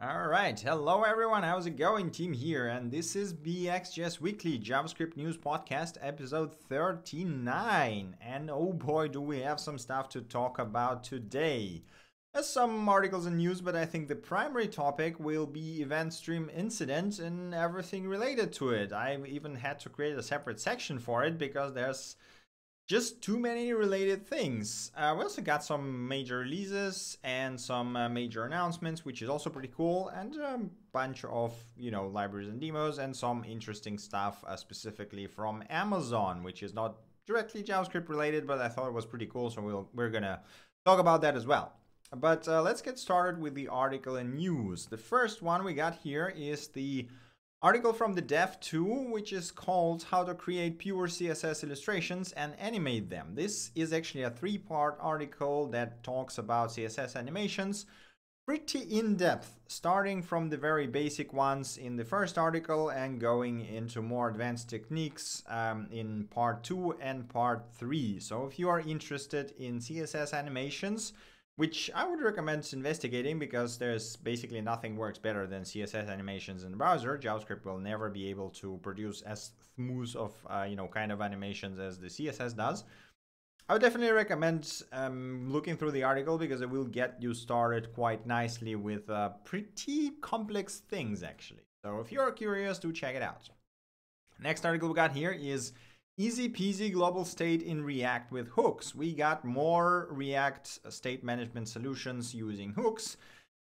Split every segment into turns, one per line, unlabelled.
All right, hello everyone, how's it going? Tim here, and this is BXJS Weekly JavaScript News Podcast, episode 39. And oh boy, do we have some stuff to talk about today. There's some articles and news, but I think the primary topic will be event stream incident and everything related to it. I even had to create a separate section for it because there's just too many related things. Uh, we also got some major releases and some uh, major announcements, which is also pretty cool, and a bunch of you know libraries and demos, and some interesting stuff uh, specifically from Amazon, which is not directly JavaScript related, but I thought it was pretty cool, so we'll, we're gonna talk about that as well. But uh, let's get started with the article and news. The first one we got here is the article from the dev.to, which is called How to Create Pure CSS Illustrations and Animate Them. This is actually a three-part article that talks about CSS animations pretty in-depth, starting from the very basic ones in the first article and going into more advanced techniques um, in part 2 and part 3. So if you are interested in CSS animations, which I would recommend investigating because there's basically nothing works better than CSS animations in the browser. JavaScript will never be able to produce as smooth of, uh, you know, kind of animations as the CSS does. I would definitely recommend um, looking through the article because it will get you started quite nicely with uh, pretty complex things, actually. So if you're curious, do check it out. Next article we got here is Easy peasy global state in React with hooks. We got more React state management solutions using hooks.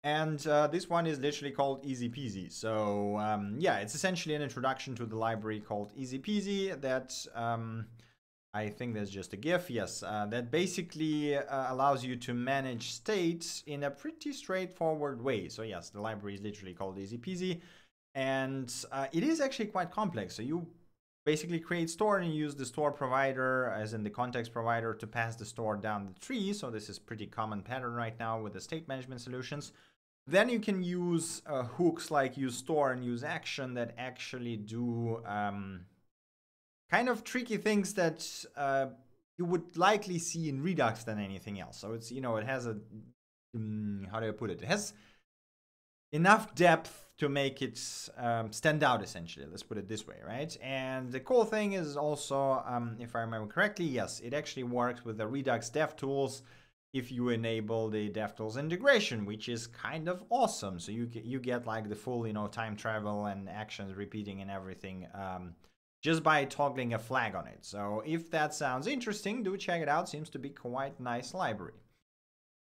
And uh, this one is literally called Easy Peasy. So um, yeah, it's essentially an introduction to the library called Easy Peasy that um, I think there's just a GIF, yes, uh, that basically uh, allows you to manage states in a pretty straightforward way. So yes, the library is literally called Easy Peasy. And uh, it is actually quite complex. So you basically create store and use the store provider as in the context provider to pass the store down the tree. So this is pretty common pattern right now with the state management solutions. Then you can use uh, hooks like use store and use action that actually do um, kind of tricky things that uh, you would likely see in Redux than anything else. So it's, you know, it has a, um, how do I put it? It has enough depth to make it um, stand out essentially. Let's put it this way right? And the cool thing is also um, if i remember correctly yes it actually works with the redux devtools if you enable the devtools integration which is kind of awesome. So you you get like the full you know time travel and actions repeating and everything um, just by toggling a flag on it. So if that sounds interesting do check it out. Seems to be quite nice library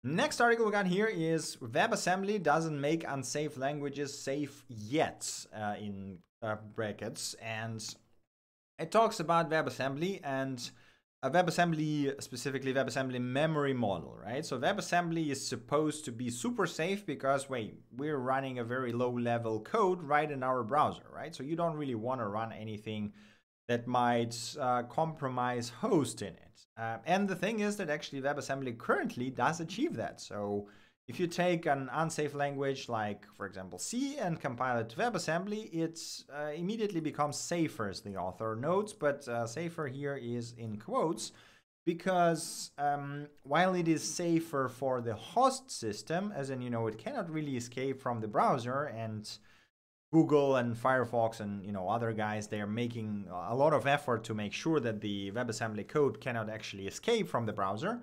Next article we got here is WebAssembly doesn't make unsafe languages safe yet uh, in uh, brackets. And it talks about WebAssembly and a WebAssembly, specifically WebAssembly memory model, right? So WebAssembly is supposed to be super safe because, wait, we're running a very low level code right in our browser, right? So you don't really want to run anything that might uh, compromise host in it. Uh, and the thing is that actually WebAssembly currently does achieve that. So if you take an unsafe language like, for example, C and compile it to WebAssembly, it uh, immediately becomes safer, as the author notes. But uh, safer here is in quotes because um, while it is safer for the host system, as in, you know, it cannot really escape from the browser and Google and Firefox and you know other guys they are making a lot of effort to make sure that the WebAssembly code cannot actually escape from the browser.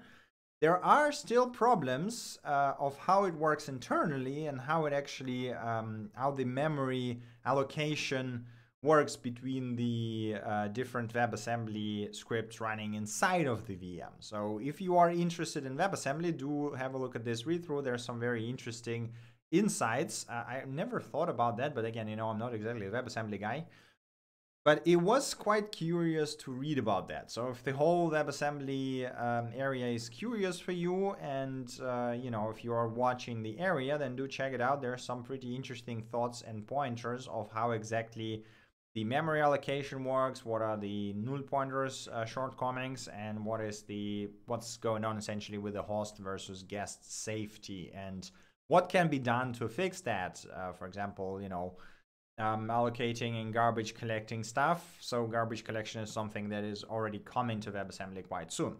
There are still problems uh, of how it works internally and how it actually um, how the memory allocation works between the uh, different WebAssembly scripts running inside of the VM. So if you are interested in WebAssembly, do have a look at this read through. There's some very interesting insights. Uh, I never thought about that, but again, you know, I'm not exactly a WebAssembly guy. But it was quite curious to read about that. So if the whole WebAssembly um, area is curious for you, and uh, you know, if you are watching the area, then do check it out. There are some pretty interesting thoughts and pointers of how exactly the memory allocation works, what are the null pointers uh, shortcomings, and what is the what's going on essentially with the host versus guest safety and what can be done to fix that? Uh, for example, you know, um, allocating and garbage collecting stuff. So garbage collection is something that is already coming to WebAssembly quite soon.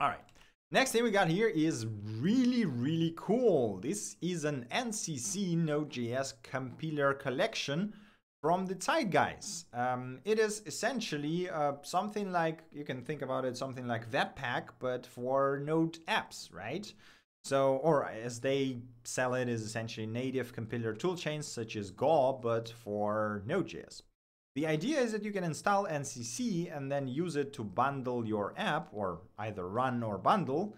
All right. Next thing we got here is really, really cool. This is an NCC Node.js compiler collection from the Zeit guys. Um, it is essentially uh, something like, you can think about it, something like Webpack, but for Node apps, right? So, or as they sell it, is essentially native compiler toolchains such as Go, but for Node.js. The idea is that you can install NCC and then use it to bundle your app, or either run or bundle,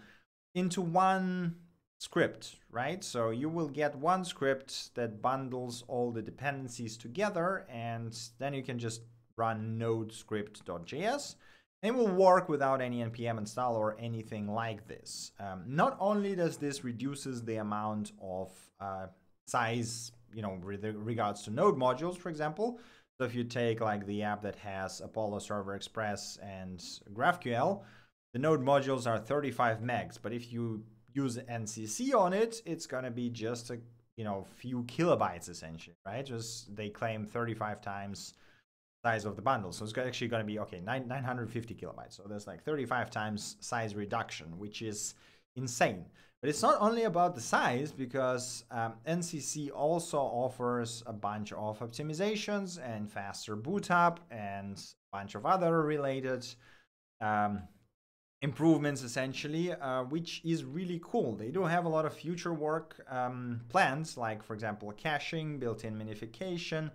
into one script, right? So you will get one script that bundles all the dependencies together, and then you can just run node script.js and will work without any npm install or anything like this. Um, not only does this reduces the amount of uh, size, you know, with regards to node modules, for example. So if you take like the app that has Apollo Server Express and GraphQL, the node modules are 35 megs. But if you use NCC on it, it's gonna be just a you know few kilobytes essentially, right? Just they claim 35 times size of the bundle. So it's actually going to be, okay, 9, 950 kilobytes. So there's like 35 times size reduction, which is insane. But it's not only about the size because um, NCC also offers a bunch of optimizations and faster boot up and a bunch of other related um, improvements essentially, uh, which is really cool. They do have a lot of future work um, plans, like for example, caching, built-in minification,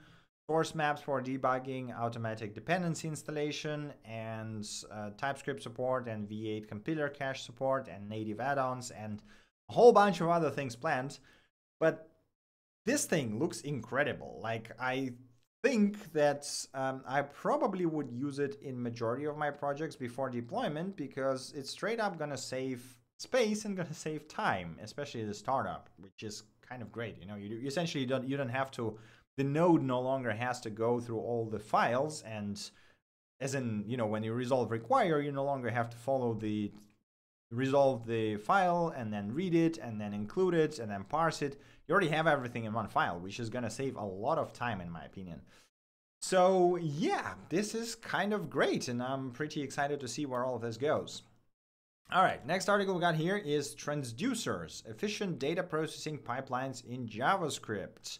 source maps for debugging, automatic dependency installation, and uh, TypeScript support, and V8 compiler cache support, and native add-ons, and a whole bunch of other things planned. But this thing looks incredible. Like I think that um, I probably would use it in majority of my projects before deployment because it's straight up gonna save space and gonna save time, especially the startup, which is kind of great. You know, you, you essentially don't you don't have to the node no longer has to go through all the files and as in you know when you resolve require you no longer have to follow the resolve the file and then read it and then include it and then parse it. You already have everything in one file which is going to save a lot of time in my opinion. So yeah this is kind of great and i'm pretty excited to see where all of this goes. All right, next article we got here is transducers, efficient data processing pipelines in JavaScript.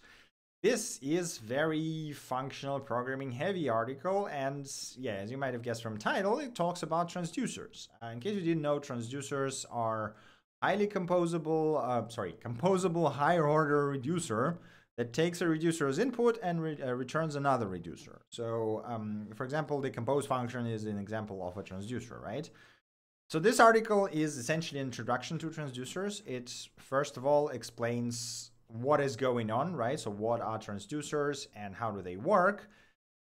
This is very functional programming heavy article and yeah, as you might have guessed from title, it talks about transducers. Uh, in case you didn't know, transducers are highly composable, uh, sorry, composable higher order reducer that takes a reducer's input and re uh, returns another reducer. So um, for example, the compose function is an example of a transducer, right? So this article is essentially an introduction to transducers. It first of all explains what is going on, right? So what are transducers and how do they work?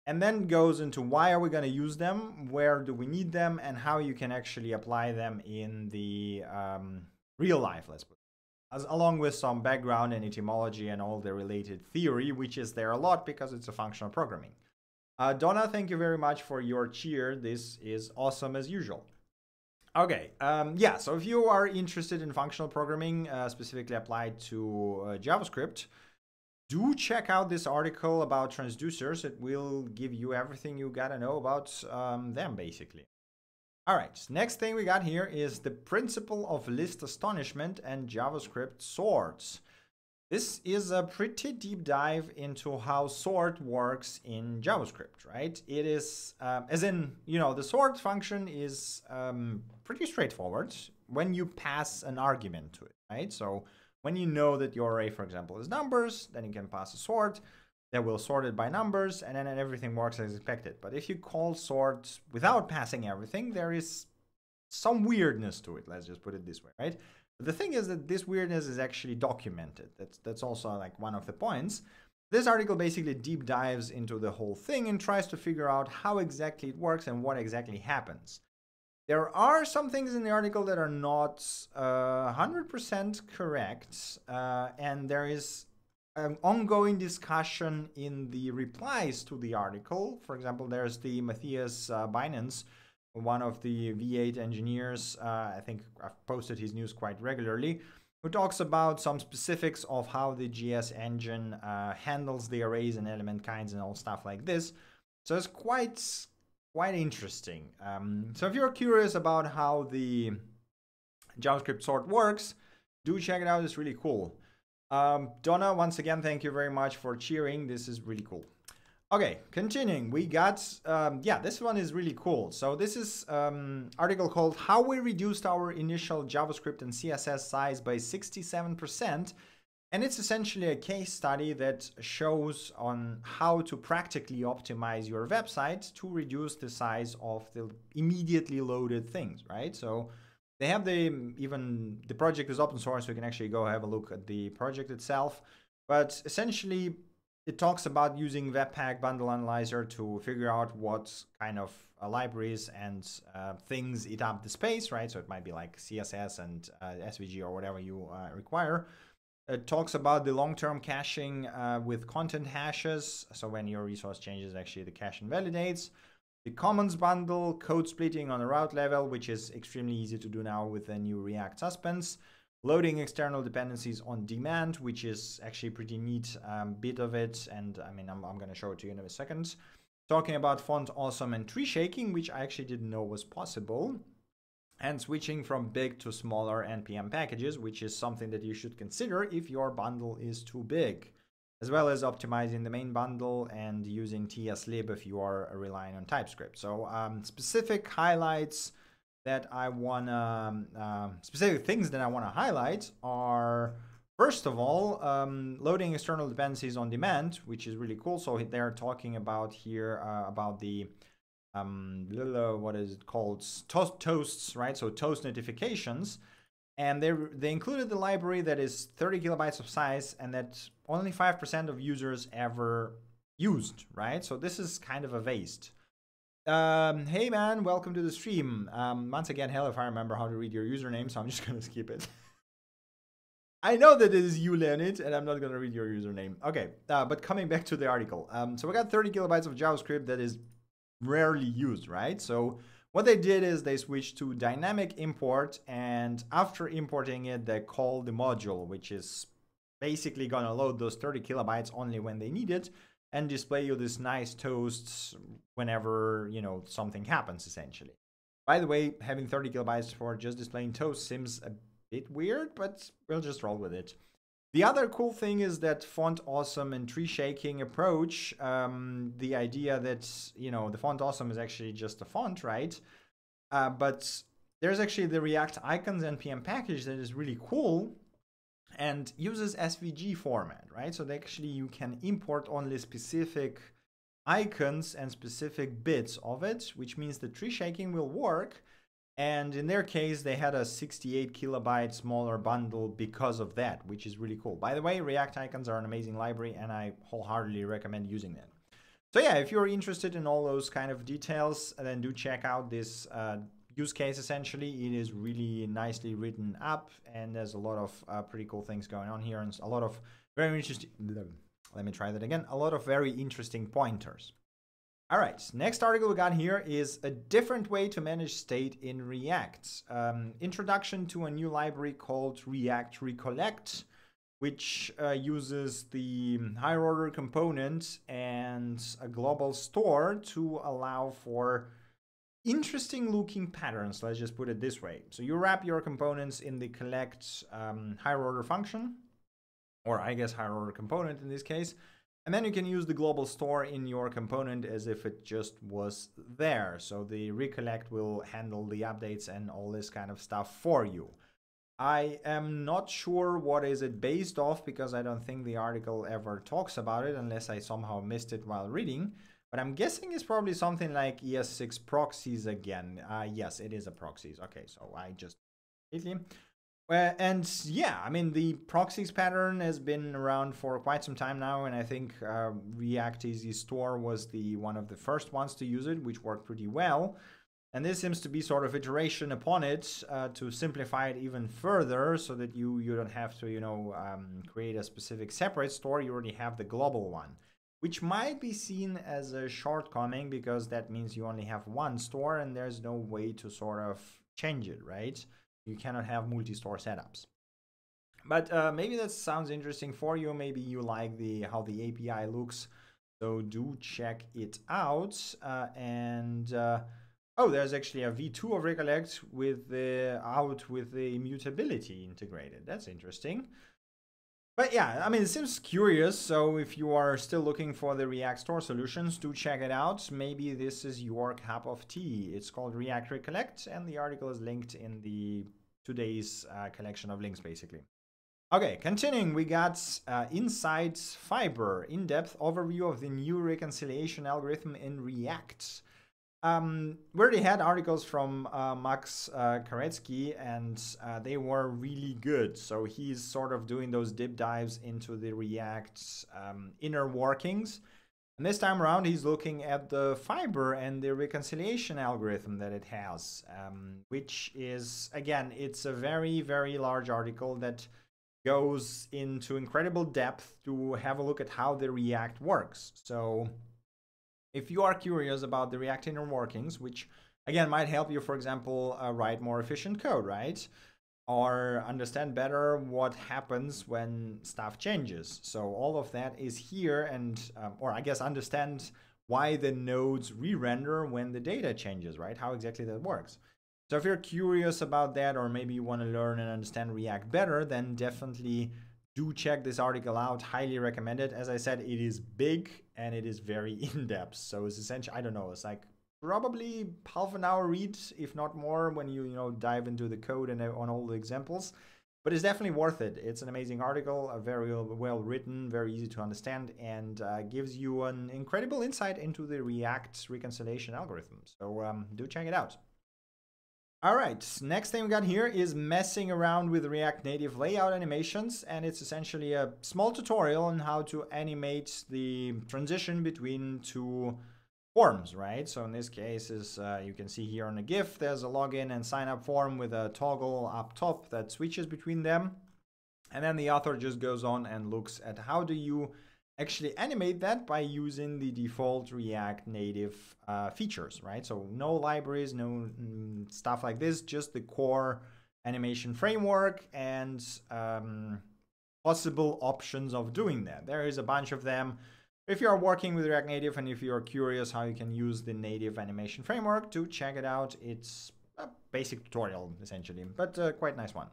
And then goes into why are we going to use them, where do we need them, and how you can actually apply them in the um, real life, let's put it. As, along with some background and etymology and all the related theory, which is there a lot because it's a functional programming. Uh, Donna, thank you very much for your cheer. This is awesome as usual. Okay, um, yeah, so if you are interested in functional programming, uh, specifically applied to uh, JavaScript, do check out this article about transducers. It will give you everything you gotta know about um, them, basically. All right, next thing we got here is the principle of least astonishment and JavaScript sorts. This is a pretty deep dive into how sort works in JavaScript, right? It is, um, as in, you know, the sort function is um, pretty straightforward when you pass an argument to it, right? So when you know that your array, for example, is numbers, then you can pass a sort that will sort it by numbers, and then everything works as expected. But if you call sort without passing everything, there is some weirdness to it, let's just put it this way, right? the thing is that this weirdness is actually documented. That's that's also like one of the points. This article basically deep dives into the whole thing and tries to figure out how exactly it works and what exactly happens. There are some things in the article that are not 100% uh, correct, uh, and there is an ongoing discussion in the replies to the article. For example, there's the Mathias uh, Bynens one of the V8 engineers, uh, I think I've posted his news quite regularly, who talks about some specifics of how the JS engine uh, handles the arrays and element kinds and all stuff like this. So it's quite quite interesting. Um, so if you're curious about how the JavaScript sort works, do check it out. It's really cool. Um, Donna, once again, thank you very much for cheering. This is really cool. Okay, continuing, we got, um, yeah, this one is really cool. So this is um, article called How We Reduced Our Initial JavaScript and CSS Size by 67%. And it's essentially a case study that shows on how to practically optimize your website to reduce the size of the immediately loaded things, right? So they have the, even the project is open source, so you can actually go have a look at the project itself. But essentially, it talks about using Webpack Bundle Analyzer to figure out what kind of uh, libraries and uh, things eat up the space, right? So it might be like CSS and uh, SVG or whatever you uh, require. It talks about the long-term caching uh, with content hashes. So when your resource changes, actually the cache invalidates. The commons bundle, code splitting on a route level, which is extremely easy to do now with the new React suspense loading external dependencies on demand, which is actually a pretty neat um, bit of it. And I mean, I'm, I'm going to show it to you in a second. Talking about font awesome and tree shaking, which I actually didn't know was possible. And switching from big to smaller NPM packages, which is something that you should consider if your bundle is too big. As well as optimizing the main bundle and using tslib if you are relying on TypeScript. So um, specific highlights that I want to, um, uh, specific things that I want to highlight are, first of all, um, loading external dependencies on demand, which is really cool. So they're talking about here uh, about the, um, little, what is it called? Toast, toasts, right? So toast notifications. And they, they included the library that is 30 kilobytes of size and that only 5% of users ever used, right? So this is kind of a waste. Um, hey man, welcome to the stream. Um, once again, hell if I remember how to read your username, so I'm just gonna skip it. I know that it is you, Leonid, and I'm not gonna read your username. Okay, uh, but coming back to the article. Um, so we got 30 kilobytes of JavaScript that is rarely used, right? So what they did is they switched to dynamic import, and after importing it, they call the module, which is basically gonna load those 30 kilobytes only when they need it and display you this nice toasts whenever you know something happens essentially by the way having 30 kilobytes for just displaying toast seems a bit weird but we'll just roll with it the other cool thing is that font awesome and tree shaking approach um, the idea that you know the font awesome is actually just a font right uh, but there's actually the react icons npm package that is really cool and uses SVG format, right? So actually you can import only specific icons and specific bits of it, which means the tree shaking will work. And in their case, they had a 68 kilobyte smaller bundle because of that, which is really cool. By the way, React icons are an amazing library and I wholeheartedly recommend using them. So yeah, if you're interested in all those kind of details, then do check out this uh, use case essentially. It is really nicely written up and there's a lot of uh, pretty cool things going on here and a lot of very interesting, let me try that again, a lot of very interesting pointers. All right, next article we got here is a different way to manage state in React. Um, introduction to a new library called React Recollect, which uh, uses the higher order component and a global store to allow for interesting looking patterns, let's just put it this way. So you wrap your components in the collect um, higher order function, or I guess higher order component in this case, and then you can use the global store in your component as if it just was there. So the recollect will handle the updates and all this kind of stuff for you. I am not sure what is it based off because I don't think the article ever talks about it unless I somehow missed it while reading. But I'm guessing it's probably something like ES6 proxies again. Uh, yes, it is a proxies. Okay, so I just. Uh, and yeah, I mean, the proxies pattern has been around for quite some time now, and I think uh, React Easy Store was the one of the first ones to use it, which worked pretty well. And this seems to be sort of iteration upon it uh, to simplify it even further so that you, you don't have to, you know, um, create a specific separate store. You already have the global one which might be seen as a shortcoming because that means you only have one store and there's no way to sort of change it, right? You cannot have multi-store setups. But uh, maybe that sounds interesting for you. Maybe you like the how the API looks. So do check it out. Uh, and uh, Oh, there's actually a V2 of Recollect with the out with the immutability integrated. That's interesting. But yeah, I mean, it seems curious. So if you are still looking for the React Store solutions, do check it out. Maybe this is your cup of tea. It's called React Recollect, and the article is linked in the today's uh, collection of links, basically. Okay, continuing, we got uh, Inside Fiber, in-depth overview of the new reconciliation algorithm in React. Um, we already had articles from uh, Max uh, Koretskyi, and uh, they were really good. So he's sort of doing those deep dives into the React's um, inner workings. And this time around, he's looking at the fiber and the reconciliation algorithm that it has, um, which is, again, it's a very, very large article that goes into incredible depth to have a look at how the React works. So if you are curious about the React inner workings, which again might help you, for example, uh, write more efficient code, right? Or understand better what happens when stuff changes. So all of that is here, and um, or I guess understand why the nodes re-render when the data changes, right? How exactly that works. So if you're curious about that, or maybe you want to learn and understand React better, then definitely do check this article out. Highly recommend it. As i said it is big and it is very in-depth. So it's essentially i don't know it's like probably half an hour read if not more when you you know dive into the code and on all the examples. But it's definitely worth it. It's an amazing article a very well written very easy to understand and uh, gives you an incredible insight into the react reconciliation algorithm. So um, do check it out all right, next thing we got here is messing around with React Native layout animations, and it's essentially a small tutorial on how to animate the transition between two forms, right? So in this case, is uh, you can see here on the GIF, there's a login and sign up form with a toggle up top that switches between them. And then the author just goes on and looks at how do you actually animate that by using the default React Native uh, features, right? So no libraries, no mm, stuff like this, just the core animation framework and um, possible options of doing that. There is a bunch of them. If you are working with React Native and if you are curious how you can use the native animation framework, to check it out. It's a basic tutorial essentially, but quite nice one.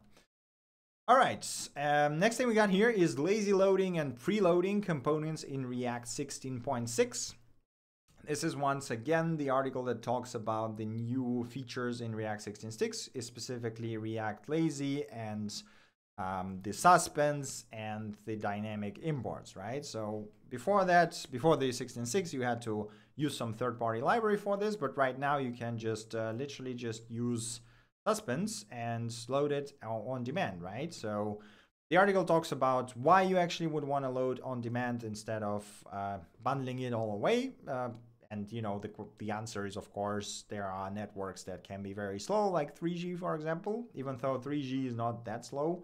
All right, um, next thing we got here is lazy loading and preloading components in React 16.6. This is once again the article that talks about the new features in React 16.6, is specifically React Lazy and um, the suspense and the dynamic imports, right? So before that, before the 16.6, you had to use some third-party library for this, but right now you can just uh, literally just use suspense and load it on demand, right? So the article talks about why you actually would want to load on demand instead of uh, bundling it all away. Uh, and you know the the answer is of course there are networks that can be very slow, like 3G for example. Even though 3G is not that slow,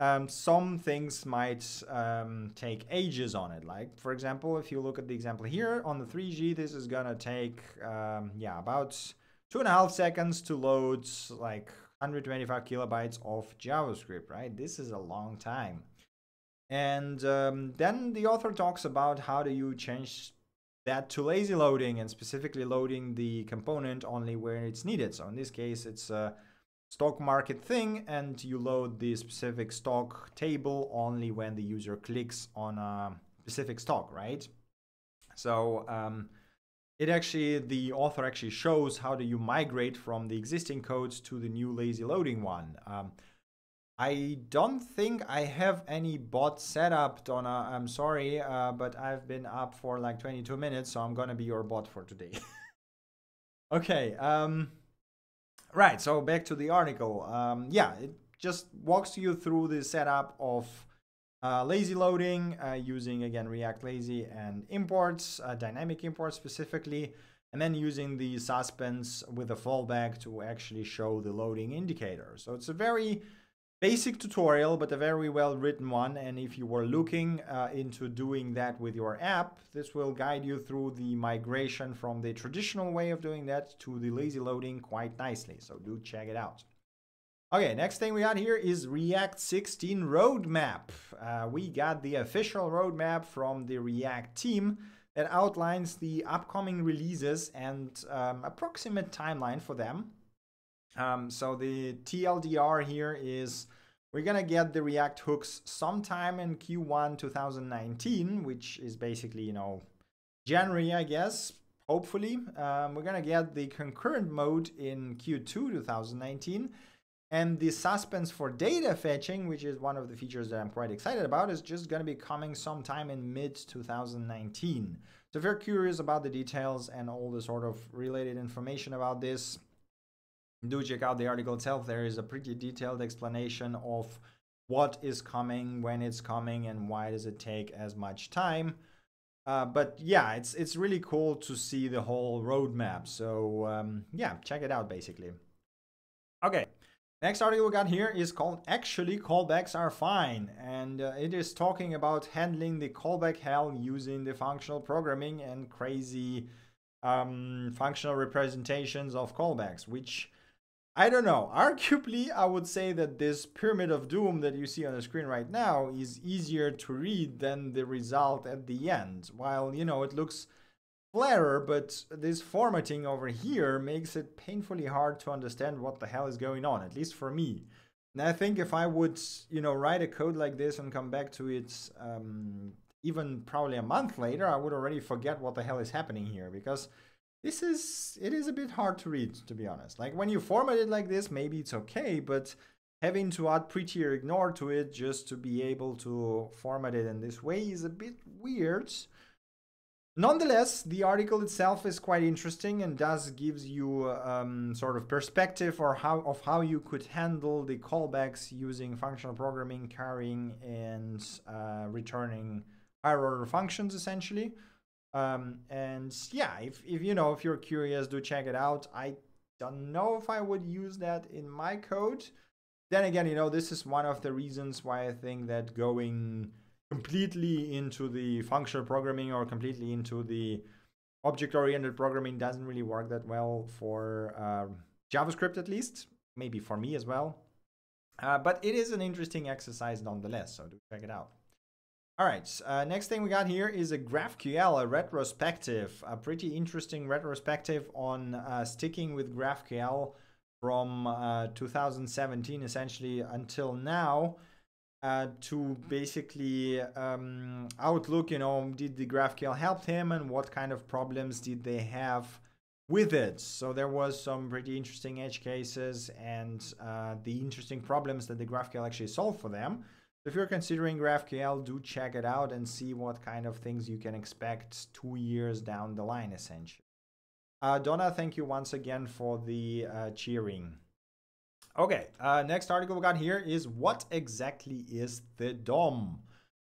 um, some things might um, take ages on it. Like for example, if you look at the example here on the 3G, this is gonna take um, yeah about two and a half seconds to load like 125 kilobytes of JavaScript, right? This is a long time. And um, then the author talks about how do you change that to lazy loading and specifically loading the component only where it's needed. So in this case, it's a stock market thing and you load the specific stock table only when the user clicks on a specific stock, right? So um, it actually the author actually shows how do you migrate from the existing codes to the new lazy loading one. Um, i don't think i have any bot set up donna. I'm sorry uh, but i've been up for like 22 minutes so i'm gonna be your bot for today. Okay um, right so back to the article. Um, yeah it just walks you through the setup of uh, lazy loading uh, using again React Lazy and imports, uh, dynamic imports specifically, and then using the suspense with a fallback to actually show the loading indicator. So it's a very basic tutorial, but a very well written one. And if you were looking uh, into doing that with your app, this will guide you through the migration from the traditional way of doing that to the lazy loading quite nicely. So do check it out. Okay, next thing we got here is React 16 roadmap. Uh, we got the official roadmap from the React team that outlines the upcoming releases and um, approximate timeline for them. Um, so the TLDR here is we're gonna get the React hooks sometime in Q1 2019, which is basically, you know, January, I guess, hopefully. Um, we're gonna get the concurrent mode in Q2 2019. And the suspense for data fetching, which is one of the features that I'm quite excited about, is just going to be coming sometime in mid 2019. So if you're curious about the details and all the sort of related information about this, do check out the article itself. There is a pretty detailed explanation of what is coming, when it's coming, and why does it take as much time. Uh, but yeah, it's it's really cool to see the whole roadmap. So um, yeah, check it out basically. Okay, next article we got here is called "Actually Callbacks Are Fine," and uh, it is talking about handling the callback hell using the functional programming and crazy um, functional representations of callbacks, which I don't know. Arguably, I would say that this pyramid of doom that you see on the screen right now is easier to read than the result at the end. While, you know, it looks but this formatting over here makes it painfully hard to understand what the hell is going on, at least for me. And I think if I would, you know, write a code like this and come back to it um, even probably a month later, I would already forget what the hell is happening here because this is it is a bit hard to read to be honest like when you format it like this maybe it's okay but having to add prettier ignore to it just to be able to format it in this way is a bit weird nonetheless the article itself is quite interesting and does gives you um, sort of perspective or how of how you could handle the callbacks using functional programming currying and uh, returning higher order functions essentially um, and yeah, if, if you know, if you're curious, do check it out. I don't know if I would use that in my code. Then again, you know, this is one of the reasons why I think that going completely into the functional programming or completely into the object-oriented programming doesn't really work that well for uh, JavaScript at least, maybe for me as well. Uh, but it is an interesting exercise nonetheless, so do check it out. All right, uh, next thing we got here is a GraphQL, a retrospective, a pretty interesting retrospective on uh, sticking with GraphQL from uh, 2017 essentially until now uh, to basically um, outlook, you know, did the GraphQL help him and what kind of problems did they have with it. So there was some pretty interesting edge cases and uh, the interesting problems that the GraphQL actually solved for them. If you're considering GraphQL, do check it out and see what kind of things you can expect two years down the line, essentially. Uh, Donna, thank you once again for the uh, cheering. Okay, uh, next article we got here is what exactly is the DOM?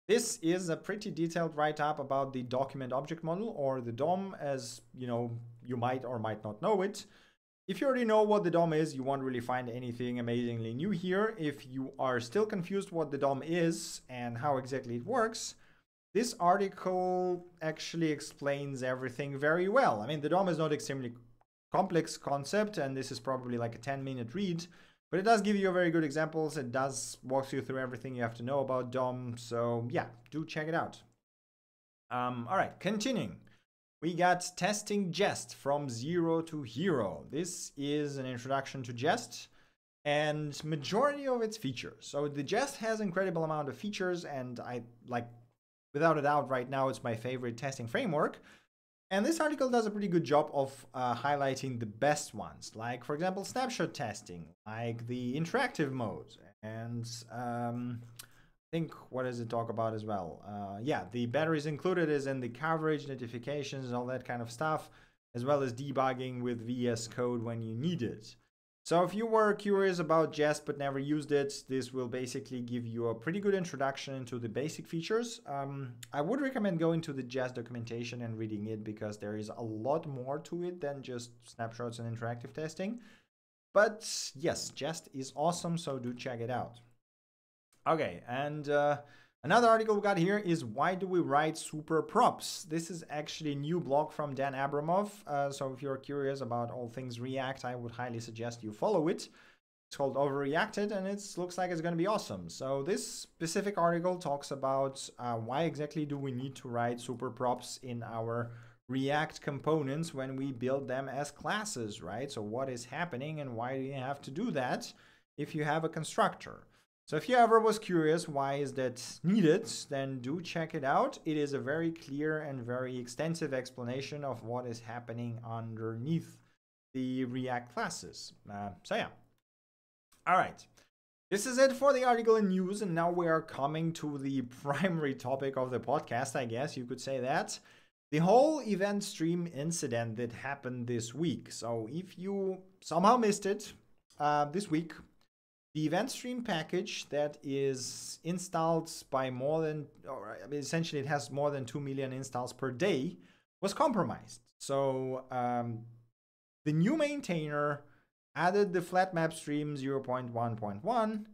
This is a pretty detailed write-up about the document object model or the DOM as you know you might or might not know it. If you already know what the DOM is, you won't really find anything amazingly new here. If you are still confused what the DOM is and how exactly it works, this article actually explains everything very well. I mean, the DOM is not extremely complex concept, and this is probably like a 10 minute read, but it does give you very good examples. It does walks you through everything you have to know about DOM. So yeah, do check it out. Um, all right, continuing we got testing Jest from zero to hero. This is an introduction to Jest and majority of its features. So the Jest has incredible amount of features and I like without a doubt right now it's my favorite testing framework. And this article does a pretty good job of uh, highlighting the best ones, like for example snapshot testing, like the interactive mode, and um, think what does it talk about as well? Uh, yeah, the batteries included is in the coverage, notifications, all that kind of stuff, as well as debugging with VS Code when you need it. So if you were curious about Jest but never used it, this will basically give you a pretty good introduction into the basic features. Um, I would recommend going to the Jest documentation and reading it because there is a lot more to it than just snapshots and interactive testing. But yes, Jest is awesome, so do check it out. Okay, and uh, another article we got here is why do we write super props? This is actually a new blog from Dan Abramov. Uh, so if you're curious about all things React, I would highly suggest you follow it. It's called Overreacted, and it looks like it's going to be awesome. So this specific article talks about uh, why exactly do we need to write super props in our React components when we build them as classes, right? So what is happening and why do you have to do that if you have a constructor? So if you ever was curious why is that needed, then do check it out. It is a very clear and very extensive explanation of what is happening underneath the React classes. Uh, so yeah. All right. This is it for the article and news, and now we are coming to the primary topic of the podcast, I guess you could say that. The whole event stream incident that happened this week. So if you somehow missed it uh, this week, the event stream package that is installed by more than, or essentially it has more than 2 million installs per day, was compromised. So um, the new maintainer added the flat map stream 0.1.1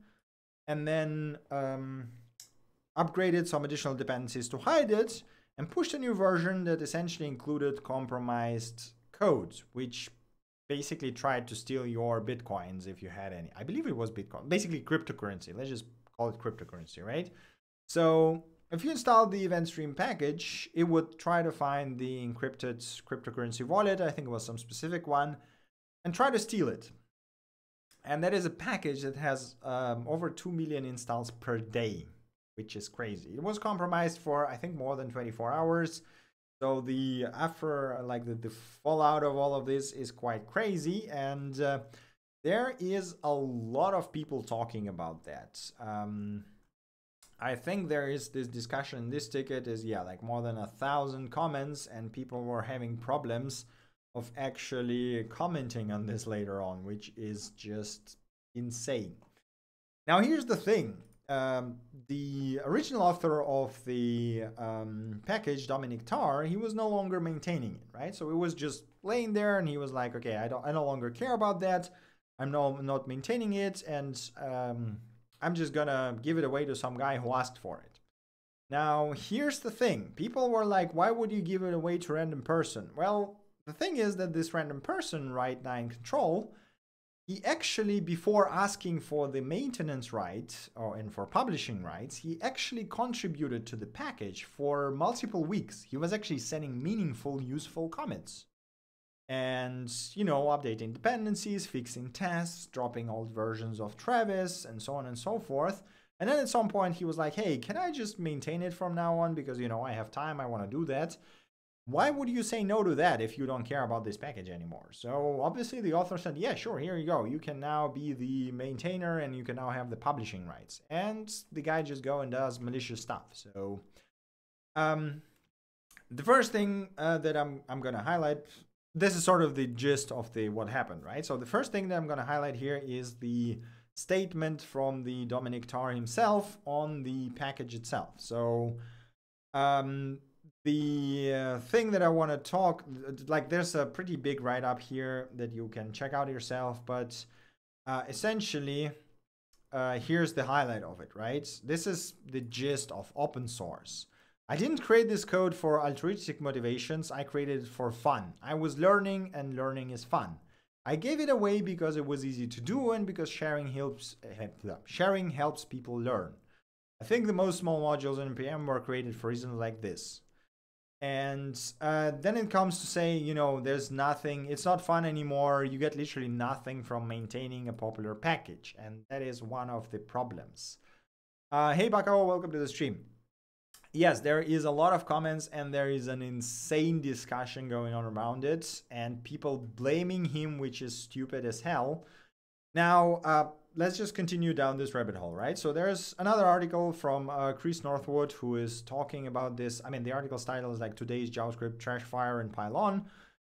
and then um, upgraded some additional dependencies to hide it and pushed a new version that essentially included compromised code, which basically tried to steal your bitcoins if you had any. I believe it was Bitcoin, basically cryptocurrency. Let's just call it cryptocurrency, right? So if you installed the event stream package, it would try to find the encrypted cryptocurrency wallet. I think it was some specific one and try to steal it. And that is a package that has um, over 2 million installs per day, which is crazy. It was compromised for, I think, more than 24 hours. So the after like the, the fallout of all of this is quite crazy, and uh, there is a lot of people talking about that. Um, I think there is this discussion this ticket is yeah like more than a thousand comments, and people were having problems of actually commenting on this later on, which is just insane. Now here's the thing um, the original author of the um, package, Dominic Tarr, he was no longer maintaining it, right? So it was just laying there, and he was like, "Okay, I don't, I no longer care about that. I'm no not maintaining it, and um, I'm just gonna give it away to some guy who asked for it." Now, here's the thing: people were like, "Why would you give it away to random person?" Well, the thing is that this random person, right now in control, he actually before asking for the maintenance rights or and for publishing rights he actually contributed to the package for multiple weeks. He was actually sending meaningful useful comments. And you know updating dependencies fixing tests dropping old versions of travis and so on and so forth. And then at some point he was like hey can i just maintain it from now on? Because you know i have time i want to do that why would you say no to that if you don't care about this package anymore? So obviously the author said, yeah, sure, here you go. You can now be the maintainer and you can now have the publishing rights. And the guy just go and does malicious stuff. So um, the first thing uh, that I'm, I'm going to highlight, this is sort of the gist of the what happened, right? So the first thing that I'm going to highlight here is the statement from the Dominic Tarr himself on the package itself. So um, the uh, thing that I want to talk, like there's a pretty big write up here that you can check out yourself, but uh, essentially, uh, here's the highlight of it, right? This is the gist of open source. I didn't create this code for altruistic motivations, I created it for fun. I was learning, and learning is fun. I gave it away because it was easy to do and because sharing helps, sharing helps people learn. I think the most small modules in NPM were created for reasons like this and uh, then it comes to say you know there's nothing it's not fun anymore. You get literally nothing from maintaining a popular package. And that is one of the problems. Uh, hey Bakao, welcome to the stream. Yes there is a lot of comments and there is an insane discussion going on around it and people blaming him which is stupid as hell. Now uh, let's just continue down this rabbit hole, right? So there's another article from uh, Chris Northwood who is talking about this. I mean, the article's title is like Today's JavaScript Trash Fire and Pile On.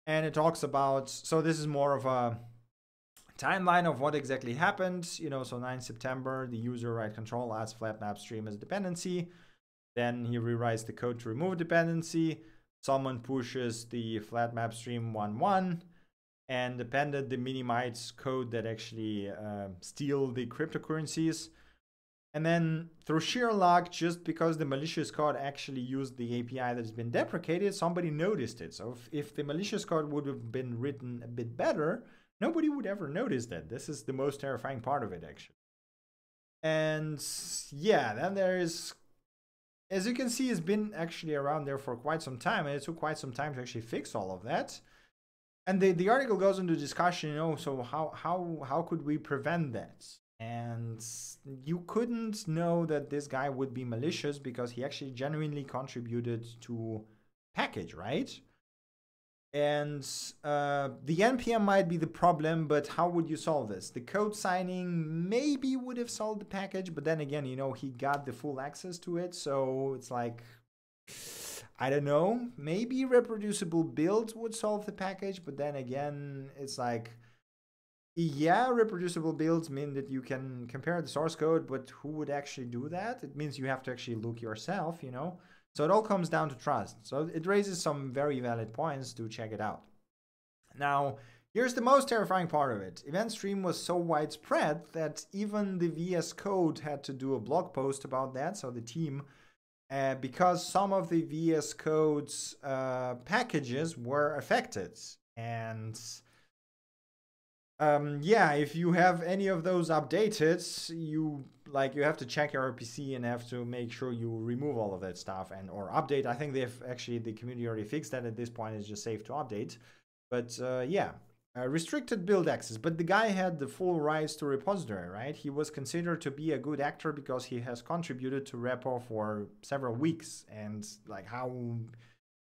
And it talks about, so this is more of a timeline of what exactly happened. You know, so 9 September, the user write control adds flat map stream as dependency. Then he rewrites the code to remove dependency. Someone pushes the flat map stream 1.1 and appended the Minimites code that actually uh, steal the cryptocurrencies. And then through sheer luck, just because the malicious code actually used the API that has been deprecated, somebody noticed it. So if, if the malicious code would have been written a bit better, nobody would ever notice that. This is the most terrifying part of it, actually. And yeah, then there is, as you can see, it's been actually around there for quite some time, and it took quite some time to actually fix all of that. And the, the article goes into discussion, you know, so how how how could we prevent that? And you couldn't know that this guy would be malicious because he actually genuinely contributed to package, right? And uh, the NPM might be the problem, but how would you solve this? The code signing maybe would have solved the package, but then again, you know, he got the full access to it. So it's like, I don't know, maybe reproducible builds would solve the package, but then again, it's like, yeah, reproducible builds mean that you can compare the source code, but who would actually do that? It means you have to actually look yourself, you know? So it all comes down to trust. So it raises some very valid points to check it out. Now, here's the most terrifying part of it. Event Stream was so widespread that even the VS Code had to do a blog post about that. So the team, uh, because some of the VS Code's uh, packages were affected. And um, yeah, if you have any of those updated, you like you have to check your RPC and have to make sure you remove all of that stuff and or update. I think they've actually the community already fixed that at this point. It's just safe to update. But uh, yeah, uh, restricted build access. But the guy had the full rights to repository, right? He was considered to be a good actor because he has contributed to repo for several weeks and like how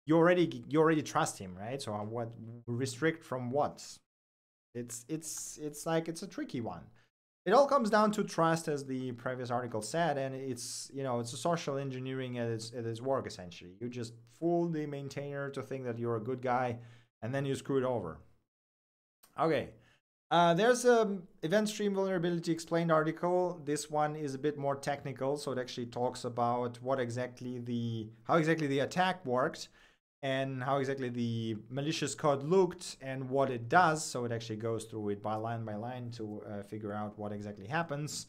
you already you already trust him, right? So what restrict from what? It's it's it's like it's a tricky one it all comes down to trust as the previous article said and it's you know it's a social engineering at its, at its work essentially you just fool the maintainer to think that you're a good guy and then you screw it over okay uh, there's a event stream vulnerability explained article this one is a bit more technical so it actually talks about what exactly the how exactly the attack worked and how exactly the malicious code looked and what it does. So it actually goes through it by line by line to uh, figure out what exactly happens.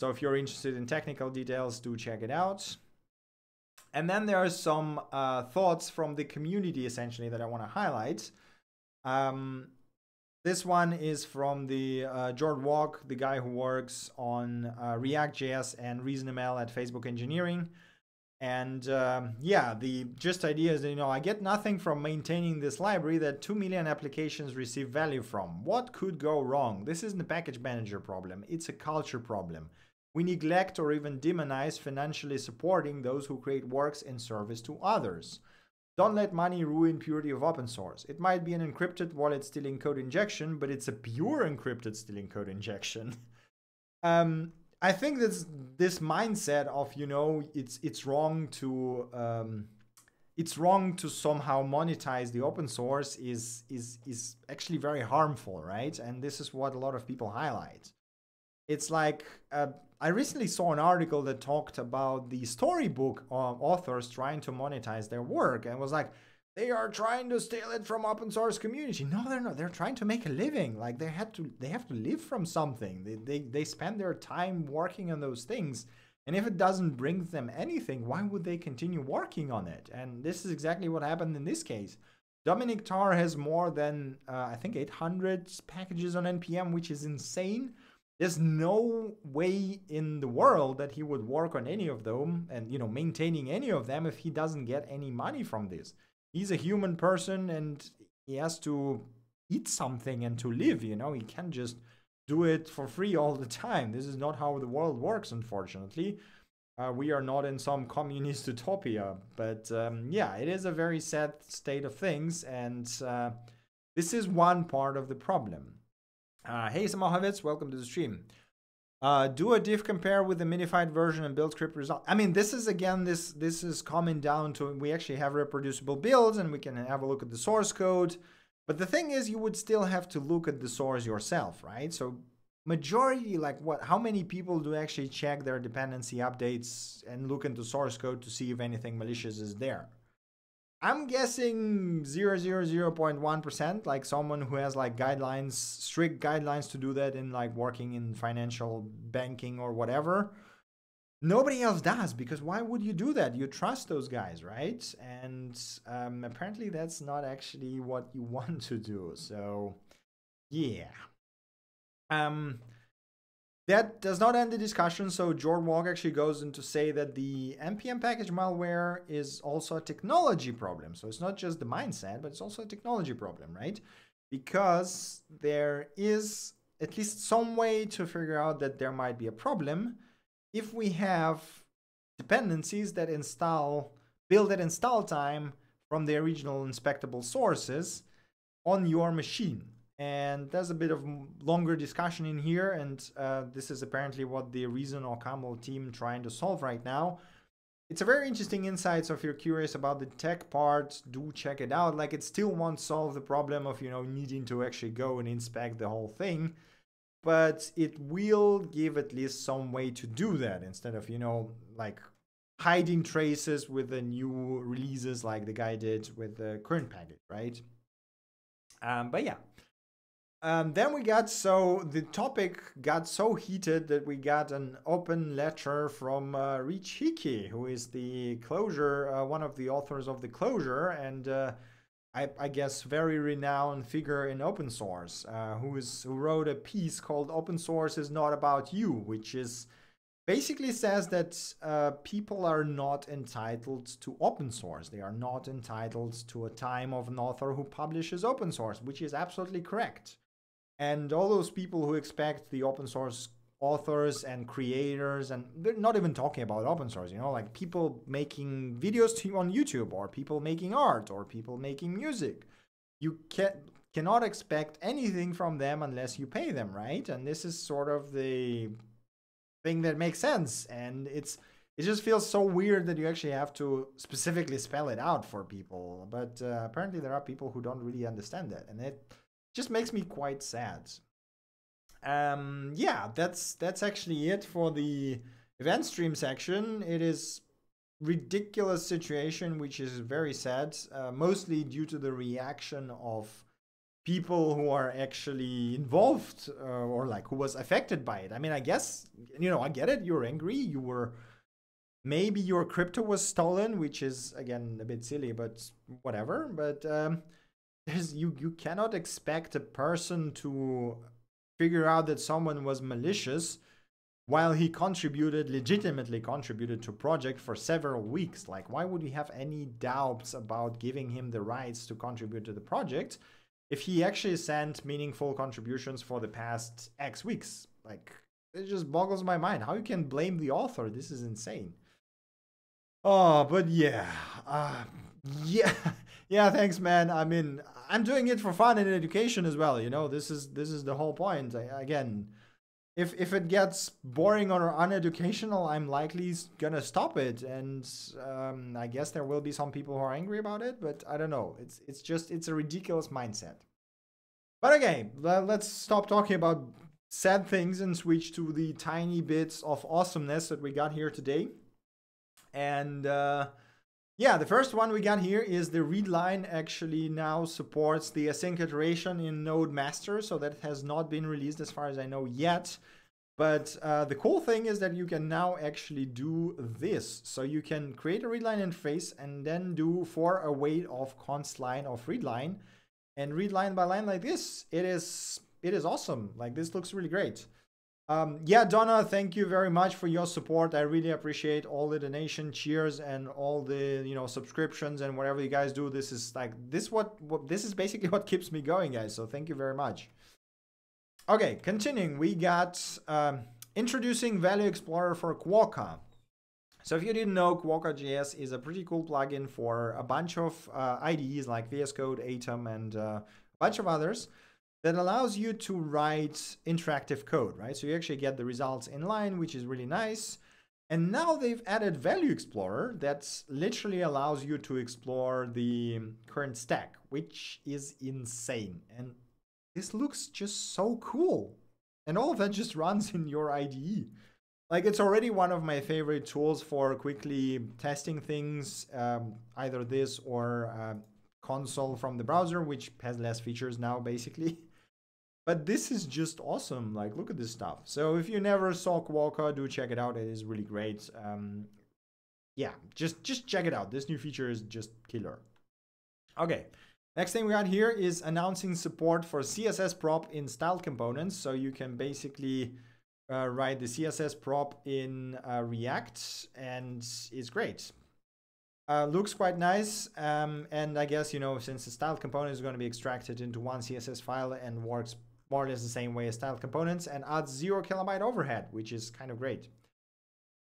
So if you're interested in technical details, do check it out. And then there are some uh, thoughts from the community essentially that I want to highlight. Um, this one is from the uh, Jordan Walke, the guy who works on uh, React.js and ReasonML at Facebook Engineering. And um, yeah, the just idea is that, you know, I get nothing from maintaining this library that 2 million applications receive value from. What could go wrong? This isn't a package manager problem, it's a culture problem. We neglect or even demonize financially supporting those who create works in service to others. Don't let money ruin purity of open source. It might be an encrypted wallet stealing code injection, but it's a pure encrypted stealing code injection. um, I think this this mindset of you know it's it's wrong to um, it's wrong to somehow monetize the open source is is is actually very harmful, right? And this is what a lot of people highlight. It's like uh, I recently saw an article that talked about the storybook uh, authors trying to monetize their work, and was like, they are trying to steal it from open source community. No they're not. They're trying to make a living. Like they had to they have to live from something. They, they they spend their time working on those things. And if it doesn't bring them anything why would they continue working on it? And this is exactly what happened in this case. Dominic Tarr has more than uh, i think 800 packages on npm which is insane there's no way in the world that he would work on any of them and you know maintaining any of them if he doesn't get any money from this. He's a human person and he has to eat something and to live you know? He can't just do it for free all the time. This is not how the world works unfortunately. Uh, we are not in some communist utopia but um, yeah it is a very sad state of things and uh, this is one part of the problem uh, hey Samohovitz, welcome to the stream uh, do a diff compare with the minified version and build script result. I mean, this is again, this this is coming down to we actually have reproducible builds and we can have a look at the source code. But the thing is, you would still have to look at the source yourself, right? So majority, like what, how many people do actually check their dependency updates and look into source code to see if anything malicious is there? I'm guessing 0.1%, like someone who has like guidelines, strict guidelines to do that in like working in financial banking or whatever. Nobody else does because why would you do that? You trust those guys, right? And um, apparently that's not actually what you want to do. So yeah. Um, that does not end the discussion. So Jordan Walke actually goes in to say that the npm package malware is also a technology problem. So it's not just the mindset, but it's also a technology problem, right? Because there is at least some way to figure out that there might be a problem if we have dependencies that install build at install time from the original inspectable sources on your machine and there's a bit of longer discussion in here and uh, this is apparently what the reason OCaml team trying to solve right now. It's a very interesting insight so if you're curious about the tech part do check it out. Like it still won't solve the problem of you know needing to actually go and inspect the whole thing but it will give at least some way to do that instead of you know like hiding traces with the new releases like the guy did with the current package right? Um, but yeah um, then we got so the topic got so heated that we got an open letter from uh, Rich Hickey, who is the Clojure, uh, one of the authors of the Clojure, and uh, I, I, guess very renowned figure in open source, uh, who is who wrote a piece called "Open Source is Not About You," which is basically says that uh, people are not entitled to open source. They are not entitled to a time of an author who publishes open source, which is absolutely correct. And all those people who expect the open source authors and creators, and they're not even talking about open source, you know, like people making videos to, on YouTube, or people making art, or people making music. You can cannot expect anything from them unless you pay them, right? And this is sort of the thing that makes sense. And it's it just feels so weird that you actually have to specifically spell it out for people. But uh, apparently, there are people who don't really understand that, and it just makes me quite sad. Um, yeah, that's that's actually it for the event stream section. It is ridiculous situation, which is very sad, uh, mostly due to the reaction of people who are actually involved uh, or like who was affected by it. I mean, I guess you know, I get it. You're angry. You were maybe your crypto was stolen, which is again a bit silly, but whatever. But um, there's you you cannot expect a person to figure out that someone was malicious while he contributed legitimately contributed to project for several weeks. Like why would we have any doubts about giving him the rights to contribute to the project if he actually sent meaningful contributions for the past x weeks? Like it just boggles my mind. How you can blame the author? This is insane. Oh but yeah. Uh, yeah. Yeah thanks man. I mean i'm doing it for fun and education as well you know? This is this is the whole point. I, again if if it gets boring or uneducational i'm likely gonna stop it. And um, i guess there will be some people who are angry about it but i don't know. It's it's just it's a ridiculous mindset. But okay let's stop talking about sad things and switch to the tiny bits of awesomeness that we got here today. And uh yeah, the first one we got here is the read line actually now supports the async iteration in Node Master, so that has not been released as far as I know yet. But uh, the cool thing is that you can now actually do this. So you can create a readline interface and then do for await of const line of readline and read line by line like this. It is it is awesome. Like this looks really great. Um, yeah, Donna, thank you very much for your support. I really appreciate all the donation, cheers, and all the you know subscriptions and whatever you guys do. This is like this what, what this is basically what keeps me going, guys. So thank you very much. Okay, continuing, we got um, introducing Value Explorer for Quokka. So if you didn't know, Quokka.js is a pretty cool plugin for a bunch of uh, IDEs like VS Code, Atom, and uh, a bunch of others that allows you to write interactive code, right? So you actually get the results in line, which is really nice. And now they've added Value Explorer that literally allows you to explore the current stack, which is insane. And this looks just so cool. And all of that just runs in your IDE. Like it's already one of my favorite tools for quickly testing things, um, either this or uh, console from the browser, which has less features now, basically. But this is just awesome. Like, look at this stuff. So if you never saw Quokka, do check it out. It is really great. Um, yeah, just just check it out. This new feature is just killer. Okay. Next thing we got here is announcing support for CSS prop in styled components. So you can basically uh, write the CSS prop in uh, React and it's great. Uh, looks quite nice. Um, and I guess, you know, since the styled component is going to be extracted into one CSS file and works more or less the same way as styled components and adds zero kilobyte overhead, which is kind of great.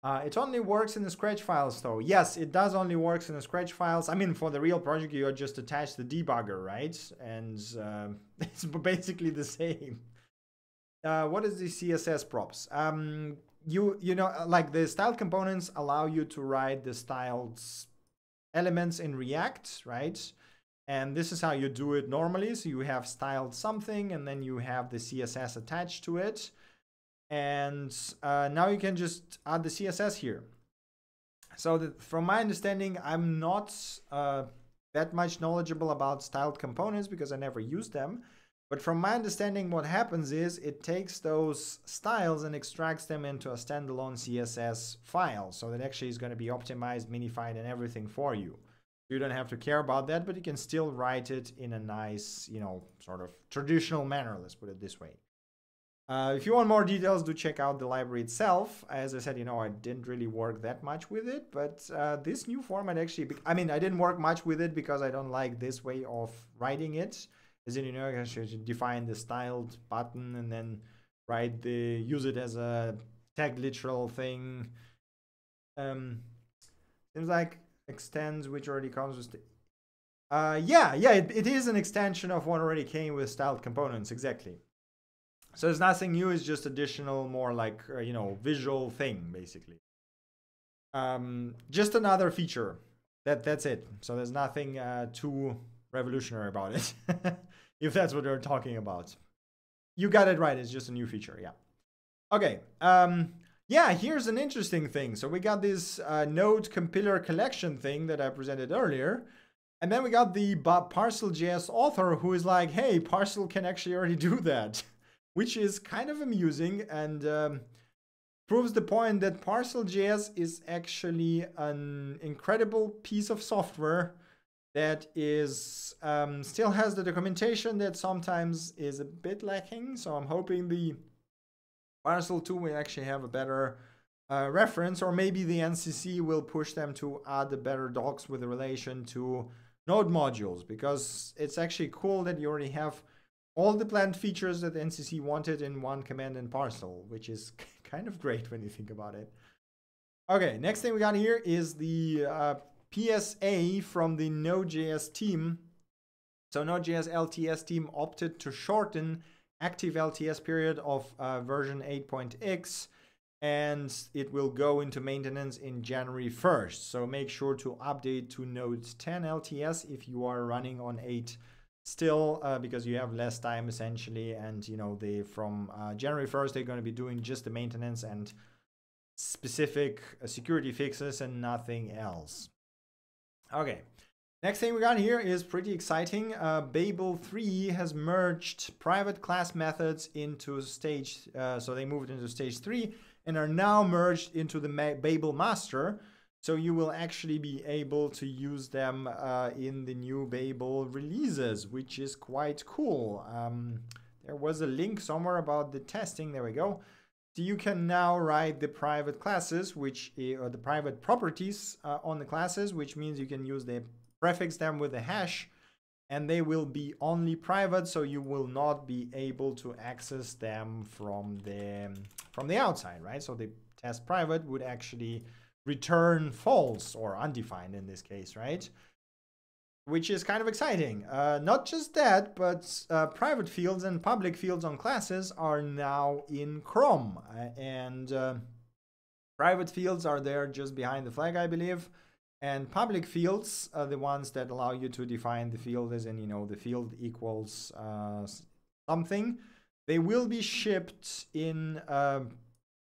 Uh, it only works in the Scratch files though. Yes, it does only works in the Scratch files. I mean, for the real project, you just attach the debugger, right? And uh, it's basically the same. Uh, what is the CSS props? Um, you you know, like the styled components allow you to write the styled elements in React, right? And this is how you do it normally. So you have styled something and then you have the CSS attached to it. And uh, now you can just add the css here. So the, from my understanding i'm not uh, that much knowledgeable about styled components because i never used them. But from my understanding what happens is it takes those styles and extracts them into a standalone css file. So that actually is going to be optimized minified and everything for you you don't have to care about that but you can still write it in a nice you know sort of traditional manner let's put it this way uh, if you want more details, do check out the library itself. As I said, you know, I didn't really work that much with it, but uh, this new format actually, I mean, I didn't work much with it because I don't like this way of writing it. As in, you know, I should define the styled button and then write the, use it as a tag literal thing. Um, seems like extends, which already comes with uh, yeah, yeah, it, it is an extension of what already came with styled components, exactly. So it's nothing new. It's just additional, more like uh, you know, visual thing basically. Um, just another feature. That that's it. So there's nothing uh, too revolutionary about it, if that's what they're talking about. You got it right. It's just a new feature. Yeah. Okay. Um, yeah, here's an interesting thing. So we got this uh, node compiler collection thing that I presented earlier. And then we got the Parcel.js author who is like, hey, Parcel can actually already do that. which is kind of amusing and um, proves the point that Parcel.js is actually an incredible piece of software that is um, still has the documentation that sometimes is a bit lacking. So I'm hoping the Parcel 2 will actually have a better uh, reference, or maybe the NCC will push them to add the better docs with relation to node modules, because it's actually cool that you already have all the planned features that NCC wanted in one command and parcel, which is kind of great when you think about it. Okay, next thing we got here is the uh, PSA from the Node.js team. So Node.js LTS team opted to shorten active LTS period of uh, version 8.x and it will go into maintenance in January 1st. So make sure to update to Node 10 LTS if you are running on 8 still uh, because you have less time essentially and you know they from uh, january 1st they're going to be doing just the maintenance and specific uh, security fixes and nothing else okay next thing we got here is pretty exciting uh, babel 3 has merged private class methods into stage uh, so they moved into stage 3 and are now merged into the babel master so you will actually be able to use them uh, in the new Babel releases, which is quite cool. Um, there was a link somewhere about the testing. There we go. So you can now write the private classes, which or the private properties uh, on the classes, which means you can use the prefix them with a hash and they will be only private so you will not be able to access them from the from the outside right so the test private would actually return false or undefined in this case, right? Which is kind of exciting. Uh, not just that, but uh, private fields and public fields on classes are now in Chrome. Uh, and uh, private fields are there just behind the flag, I believe. And public fields are the ones that allow you to define the field as in, you know, the field equals uh, something. They will be shipped in uh,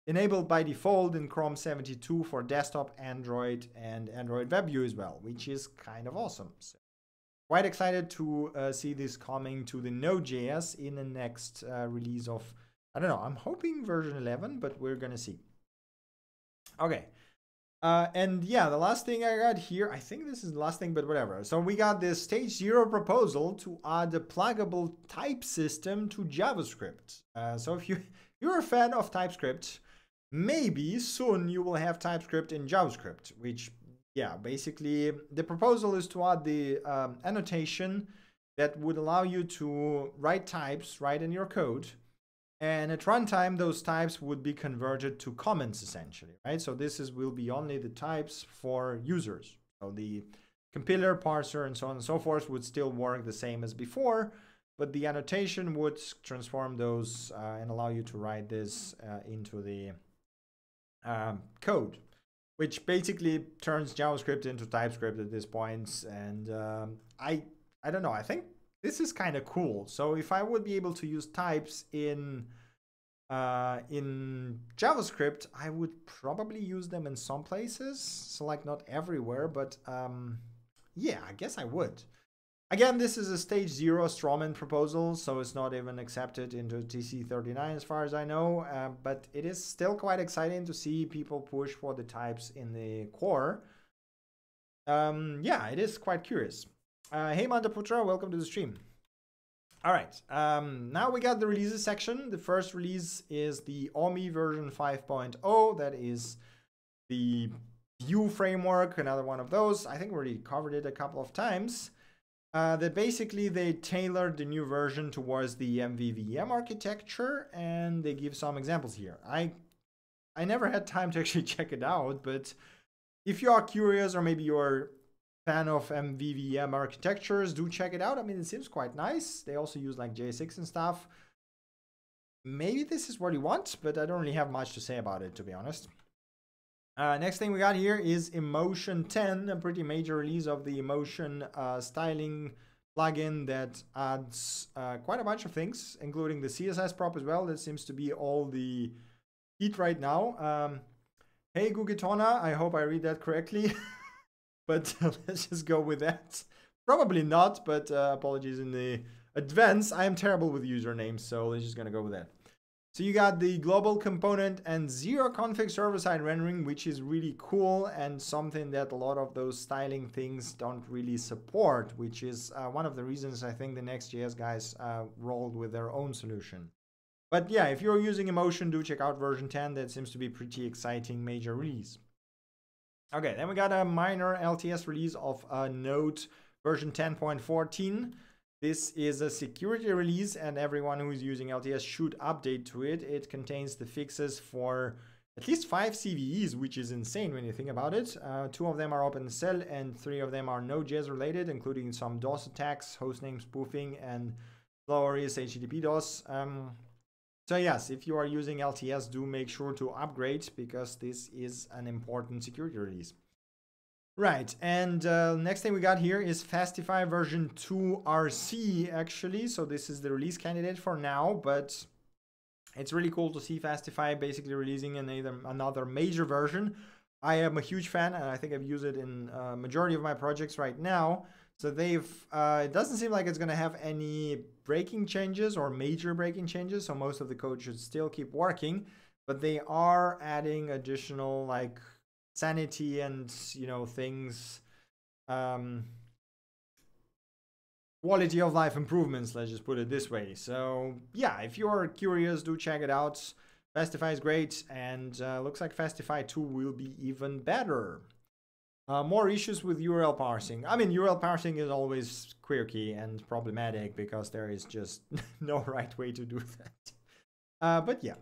enabled by default in Chrome 72 for desktop, Android, and Android WebView as well, which is kind of awesome. So quite excited to uh, see this coming to the Node.js in the next uh, release of, I don't know, I'm hoping version 11, but we're going to see. Okay. Uh, and yeah, the last thing I got here, I think this is the last thing, but whatever. So we got this stage zero proposal to add a pluggable type system to JavaScript. Uh, so if you you're a fan of TypeScript, maybe soon you will have TypeScript in JavaScript, which yeah, basically the proposal is to add the um, annotation that would allow you to write types right in your code and at runtime, those types would be converted to comments essentially, right? So this is will be only the types for users. So the compiler, parser, and so on and so forth would still work the same as before, but the annotation would transform those uh, and allow you to write this uh, into the um, code, which basically turns JavaScript into TypeScript at this point. And um, I, I don't know. I think this is kind of cool. So if I would be able to use types in uh, in JavaScript, I would probably use them in some places. So like not everywhere, but um, yeah, I guess I would. Again, this is a stage zero Strawman proposal, so it's not even accepted into TC39 as far as I know, uh, but it is still quite exciting to see people push for the types in the core. Um, yeah, it is quite curious. Uh, hey Mandaputra, welcome to the stream. All right, um, now we got the releases section. The first release is the Omi version 5.0. That is the Vue framework, another one of those. I think we already covered it a couple of times. Uh, that basically they tailored the new version towards the MVVM architecture, and they give some examples here. I I never had time to actually check it out, but if you are curious or maybe you're fan of MVVM architectures, do check it out. I mean, it seems quite nice. They also use like J6 and stuff. Maybe this is what you want, but I don't really have much to say about it, to be honest. Uh, next thing we got here is Emotion 10, a pretty major release of the Emotion uh, styling plugin that adds uh, quite a bunch of things, including the CSS prop as well. That seems to be all the heat right now. Um, hey, Gugitona, I hope I read that correctly. but let's just go with that. Probably not, but uh, apologies in the advance. I am terrible with usernames, so let's just gonna go with that. So you got the global component and zero config server-side rendering, which is really cool and something that a lot of those styling things don't really support, which is uh, one of the reasons I think the Next.js guys uh, rolled with their own solution. But yeah, if you're using Emotion, do check out version 10. That seems to be pretty exciting major release. Okay, then we got a minor LTS release of a Node version 10.14. This is a security release and everyone who is using LTS should update to it. It contains the fixes for at least five CVEs, which is insane when you think about it. Uh, two of them are OpenSSL and three of them are Node.js related, including some DOS attacks, hostname spoofing, and glorious HTTP DOS. Um, so yes, if you are using LTS, do make sure to upgrade because this is an important security release. Right, and uh, next thing we got here is Fastify version 2 RC actually. So this is the release candidate for now, but it's really cool to see Fastify basically releasing another, another major version. I am a huge fan and I think I've used it in a uh, majority of my projects right now. So they've, uh, it doesn't seem like it's going to have any breaking changes or major breaking changes. So most of the code should still keep working, but they are adding additional like sanity and, you know, things, um, quality of life improvements, let's just put it this way. So yeah, if you're curious, do check it out. Fastify is great and uh, looks like Fastify 2 will be even better. Uh, more issues with URL parsing. I mean, URL parsing is always quirky and problematic because there is just no right way to do that. Uh, but yeah.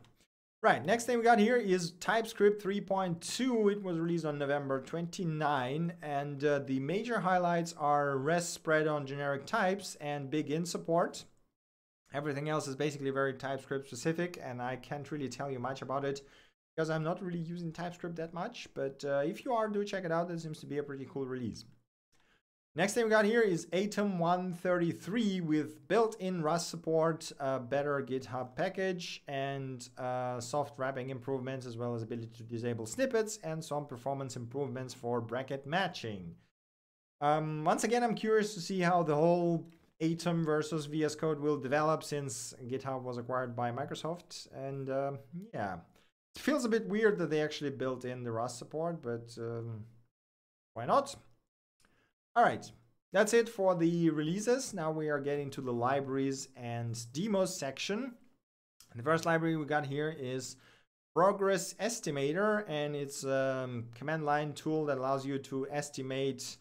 Right, next thing we got here is TypeScript 3.2. It was released on November 29, and uh, the major highlights are rest spread on generic types and BigInt support. Everything else is basically very TypeScript specific, and I can't really tell you much about it because I'm not really using TypeScript that much. But uh, if you are, do check it out. It seems to be a pretty cool release. Next thing we got here is Atom 133 with built-in Rust support, a better GitHub package, and uh, soft wrapping improvements, as well as ability to disable snippets, and some performance improvements for bracket matching. Um, once again, I'm curious to see how the whole Atom versus VS Code will develop since GitHub was acquired by Microsoft. And uh, yeah, It feels a bit weird that they actually built in the Rust support, but um, why not? All right, that's it for the releases. Now we are getting to the libraries and demos section. The first library we got here is Progress Estimator, and it's a um, command line tool that allows you to estimate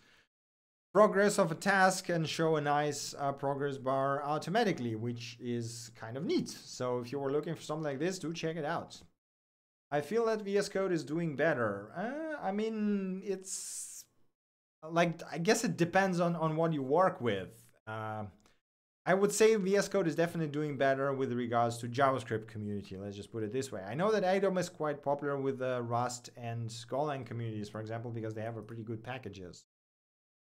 progress of a task and show a nice uh, progress bar automatically, which is kind of neat. So if you were looking for something like this, do check it out. I feel that VS Code is doing better. Uh, I mean, it's like, I guess it depends on, on what you work with. Uh, I would say VS Code is definitely doing better with regards to JavaScript community. Let's just put it this way. I know that Atom is quite popular with the Rust and Golang communities, for example, because they have a pretty good packages.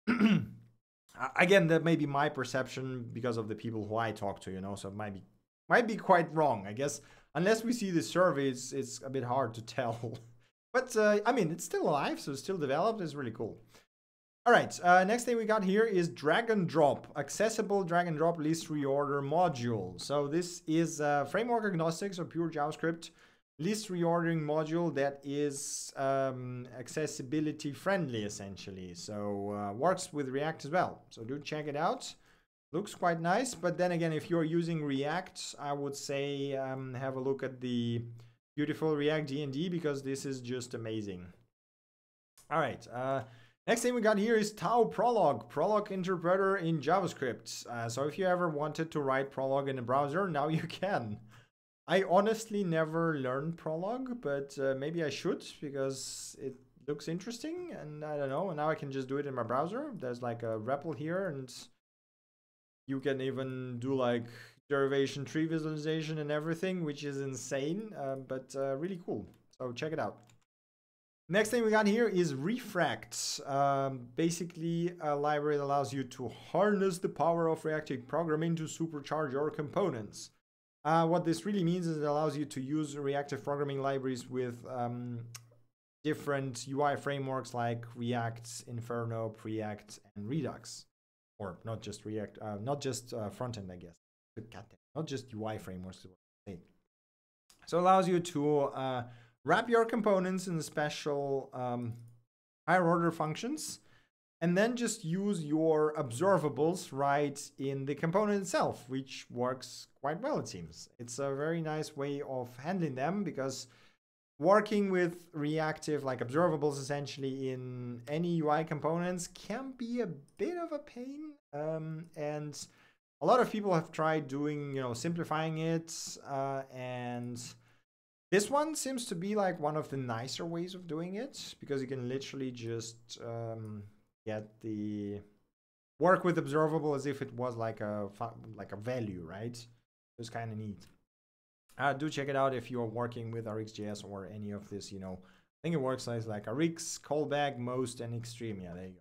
Again, that may be my perception because of the people who I talk to, you know, so it might be might be quite wrong. I guess unless we see the survey, it's, it's a bit hard to tell. but uh, I mean, it's still alive, so still developed. It's really cool. All right, uh, next thing we got here is drag and drop, accessible drag and drop list reorder module. So this is uh, framework agnostic, so pure JavaScript list reordering module that is um, accessibility friendly essentially. So uh, works with React as well. So do check it out. Looks quite nice, but then again, if you're using React, I would say um, have a look at the beautiful React DND because this is just amazing. All right. Uh, Next thing we got here is Tau Prolog, Prolog interpreter in JavaScript. Uh, so if you ever wanted to write Prolog in a browser, now you can. I honestly never learned Prolog, but uh, maybe I should because it looks interesting and I don't know. And now I can just do it in my browser. There's like a REPL here and you can even do like derivation tree visualization and everything, which is insane, uh, but uh, really cool. So check it out. Next thing we got here is Refract. Um, basically, a library that allows you to harness the power of reactive programming to supercharge your components. Uh, what this really means is it allows you to use reactive programming libraries with um, different UI frameworks like React, Inferno, Preact, and Redux. Or not just React, uh, not just uh, frontend, I guess. Not just UI frameworks. So it allows you to uh, wrap your components in special um, higher order functions and then just use your observables right in the component itself, which works quite well, it seems. It's a very nice way of handling them because working with reactive like observables essentially in any UI components can be a bit of a pain. Um, and a lot of people have tried doing, you know, simplifying it. Uh, and this one seems to be like one of the nicer ways of doing it because you can literally just um, get the work with observable as if it was like a like a value, right? It's kind of neat. Uh, do check it out if you're working with RxJS or any of this, you know, I think it works like Rx, callbag, most, and xstream. Yeah, there you go.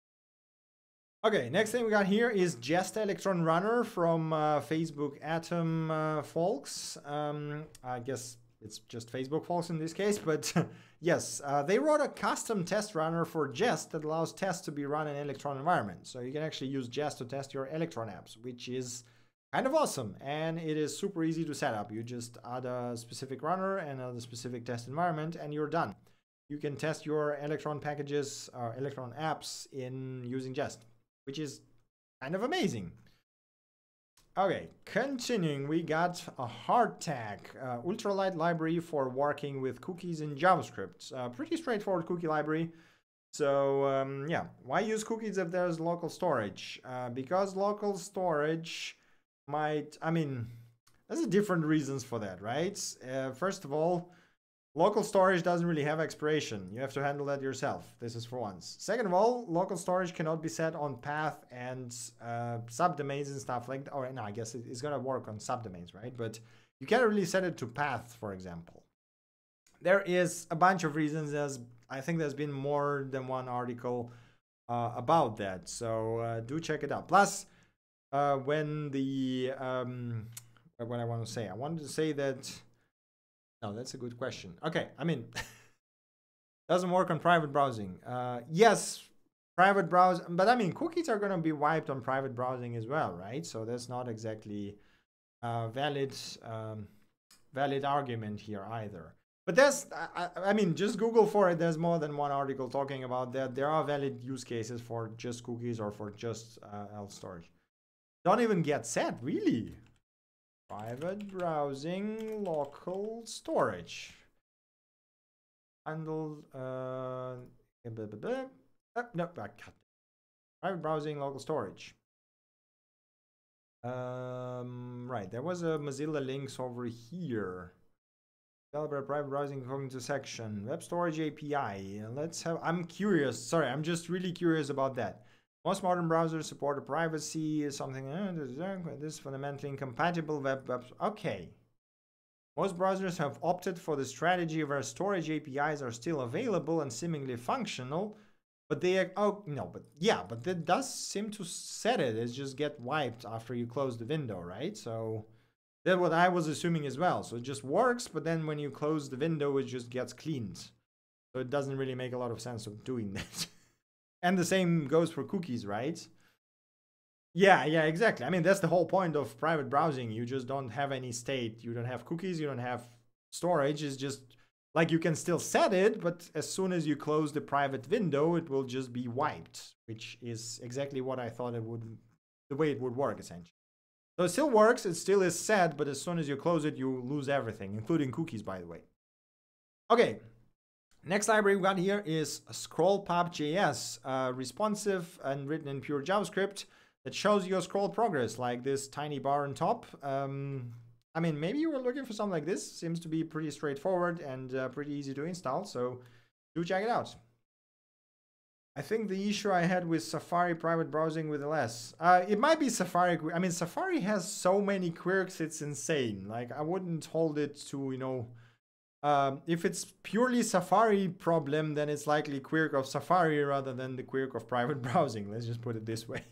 Okay, next thing we got here is Jest Electron Runner from uh, Facebook Atom uh, folks. Um, I guess it's just Facebook folks in this case, but yes, uh, they wrote a custom test runner for Jest that allows tests to be run in Electron environment. So you can actually use Jest to test your Electron apps, which is kind of awesome. And it is super easy to set up. You just add a specific runner and a specific test environment and you're done. You can test your Electron packages or uh, Electron apps in using Jest, which is kind of amazing. Okay, continuing, we got a Hardtack, uh, ultralight library for working with cookies in JavaScript. Uh, pretty straightforward cookie library. So um, yeah, why use cookies if there's local storage? Uh, because local storage might, I mean, there's different reasons for that, right? Uh, first of all, Local storage doesn't really have expiration. You have to handle that yourself. This is for once. Second of all, local storage cannot be set on path and uh, subdomains and stuff like that. Or no, I guess it's going to work on subdomains, right? But you can't really set it to path, for example. There is a bunch of reasons. There's, I think there's been more than one article uh, about that. So uh, do check it out. Plus, uh, when the, um, what I want to say, I wanted to say that no, that's a good question. Okay, I mean, doesn't work on private browsing. Uh, yes, private browse, but I mean, cookies are going to be wiped on private browsing as well, right? So that's not exactly a valid, um, valid argument here either. But there's, I, I, mean, just Google for it. There's more than one article talking about that. There are valid use cases for just cookies or for just uh, L storage. Don't even get set, really. Private browsing, local storage. Handle, uh, blah, blah, blah. Uh, no, I cut. Private browsing, local storage. Um, right, there was a Mozilla links over here. Developer private browsing according to section. Web storage API. Let's have, I'm curious. Sorry, I'm just really curious about that. Most modern browsers support privacy, something, uh, this is fundamentally incompatible web, web, okay. Most browsers have opted for the strategy where storage APIs are still available and seemingly functional, but they are, oh, no, but yeah, but that does seem to set it. It's just get wiped after you close the window, right? So that's what I was assuming as well. So it just works, but then when you close the window, it just gets cleaned. So it doesn't really make a lot of sense of doing that. And the same goes for cookies, right? Yeah, yeah, exactly. I mean, that's the whole point of private browsing. You just don't have any state. You don't have cookies. You don't have storage. It's just like you can still set it, but as soon as you close the private window, it will just be wiped, which is exactly what I thought it would, the way it would work essentially. So it still works. It still is set, but as soon as you close it, you lose everything, including cookies, by the way. Okay, Next library we got here is scrollpub.js, uh, responsive and written in pure JavaScript that shows your scroll progress, like this tiny bar on top. Um, I mean, maybe you were looking for something like this. Seems to be pretty straightforward and uh, pretty easy to install, so do check it out. I think the issue I had with Safari private browsing with LS, uh, it might be Safari. I mean, Safari has so many quirks, it's insane. Like, I wouldn't hold it to, you know, um, if it's purely Safari problem, then it's likely quirk of Safari rather than the quirk of private browsing. Let's just put it this way.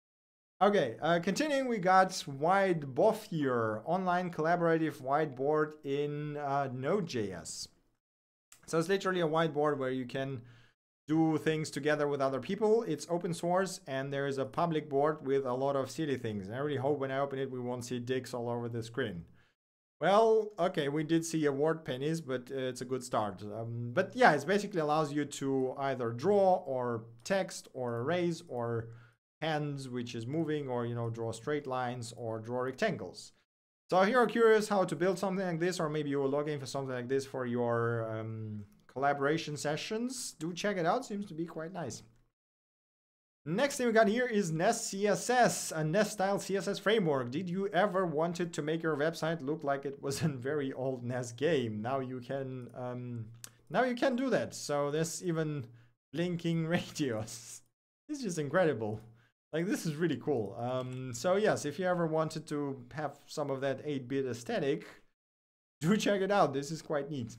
okay, uh, continuing, we got Whiteboard here, online collaborative whiteboard in uh, Node.js. So it's literally a whiteboard where you can do things together with other people. It's open source and there is a public board with a lot of silly things. And I really hope when I open it, we won't see dicks all over the screen. Well, okay, we did see award pennies, but uh, it's a good start. Um, but yeah, it basically allows you to either draw or text or erase or hands, which is moving, or you know, draw straight lines or draw rectangles. So if you're curious how to build something like this, or maybe you were looking for something like this for your um, collaboration sessions, do check it out. Seems to be quite nice. Next thing we got here is NES.css, a NES style CSS framework. Did you ever wanted to make your website look like it was a very old NES game? Now you can um, now you can do that. So there's even blinking radios. It's just incredible. Like this is really cool. Um, so yes, if you ever wanted to have some of that 8-bit aesthetic, do check it out. This is quite neat.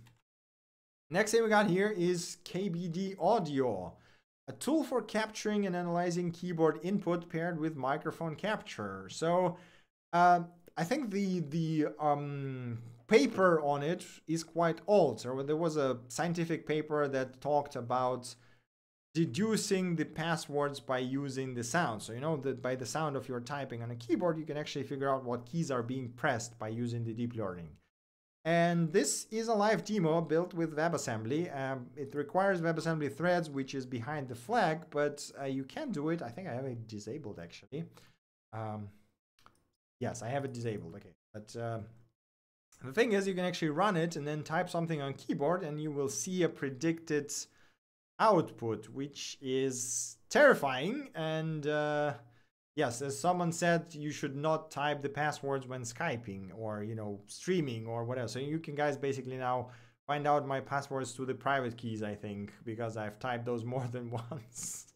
Next thing we got here is KBD Audio a tool for capturing and analyzing keyboard input paired with microphone capture. So uh, I think the the um, paper on it is quite old. So there was a scientific paper that talked about deducing the passwords by using the sound. So you know that by the sound of your typing on a keyboard, you can actually figure out what keys are being pressed by using the deep learning. And this is a live demo built with WebAssembly. Um, it requires WebAssembly threads, which is behind the flag, but uh, you can do it. I think I have it disabled actually. Um, yes, I have it disabled. Okay, but uh, the thing is, you can actually run it and then type something on keyboard, and you will see a predicted output, which is terrifying and. Uh, yes, as someone said, you should not type the passwords when Skyping or, you know, streaming or whatever. So you can guys basically now find out my passwords to the private keys, I think, because I've typed those more than once.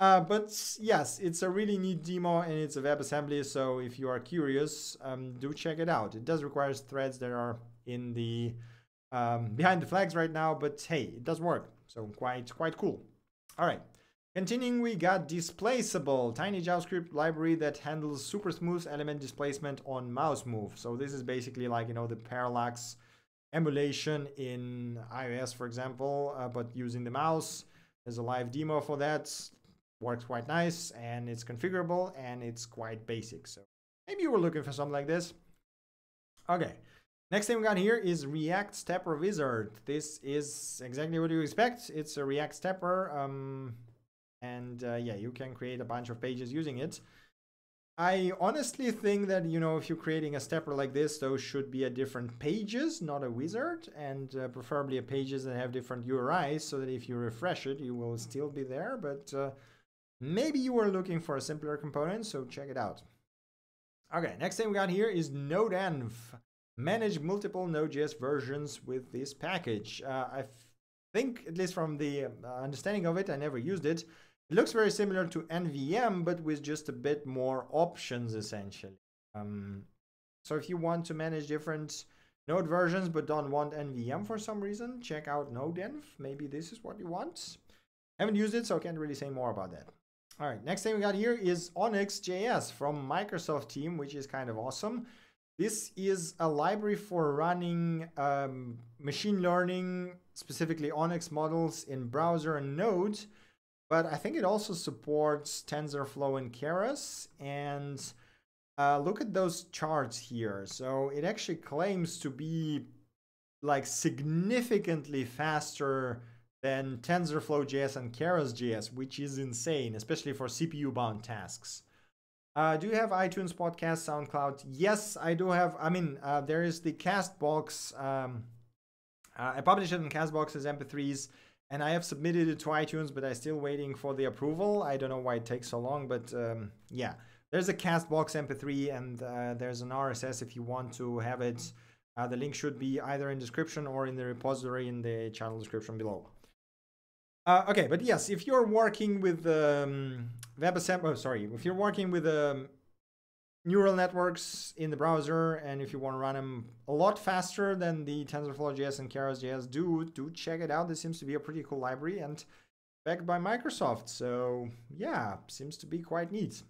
Uh, but yes, it's a really neat demo and it's a WebAssembly. So if you are curious, um, do check it out. It does require threads that are in the um, behind the flags right now, but hey, it does work. So quite, quite cool. All right. Continuing, we got Displaceable, tiny JavaScript library that handles super smooth element displacement on mouse move. So this is basically like, you know, the parallax emulation in iOS, for example, uh, but using the mouse. There's a live demo for that. Works quite nice and it's configurable and it's quite basic. So maybe you were looking for something like this. Okay. Next thing we got here is React Stepper Wizard. This is exactly what you expect. It's a React Stepper. Um, and uh, yeah, you can create a bunch of pages using it. I honestly think that, you know, if you're creating a stepper like this, those should be a different pages, not a wizard, and uh, preferably a pages that have different URIs so that if you refresh it, you will still be there. But uh, maybe you were looking for a simpler component, so check it out. Okay, next thing we got here is NodeEnv manage multiple Node.js versions with this package. Uh, I think, at least from the uh, understanding of it, I never used it. It looks very similar to NVM, but with just a bit more options, essentially. Um, so if you want to manage different Node versions but don't want NVM for some reason, check out nodenv. Maybe this is what you want. Haven't used it, so I can't really say more about that. All right, next thing we got here is ONNX.js from Microsoft team, which is kind of awesome. This is a library for running um, machine learning, specifically Onyx models in browser and Node. But I think it also supports TensorFlow and Keras. And uh, look at those charts here. So it actually claims to be like significantly faster than TensorFlow.js and Keras.js, which is insane, especially for CPU bound tasks. Uh, do you have iTunes podcast, SoundCloud? Yes, I do have. I mean, uh, there is the Castbox. Um, uh, I published it in Castbox as MP3s, and I have submitted it to iTunes, but I'm still waiting for the approval. I don't know why it takes so long, but um, yeah, there's a Castbox MP3, and uh, there's an RSS if you want to have it. Uh, the link should be either in description or in the repository in the channel description below. Uh, okay, but yes, if you're working with um, WebAssembly, oh, sorry, if you're working with um, neural networks in the browser and if you want to run them a lot faster than the TensorFlow.js and Keras.js do, do check it out. This seems to be a pretty cool library and backed by Microsoft. So yeah, seems to be quite neat.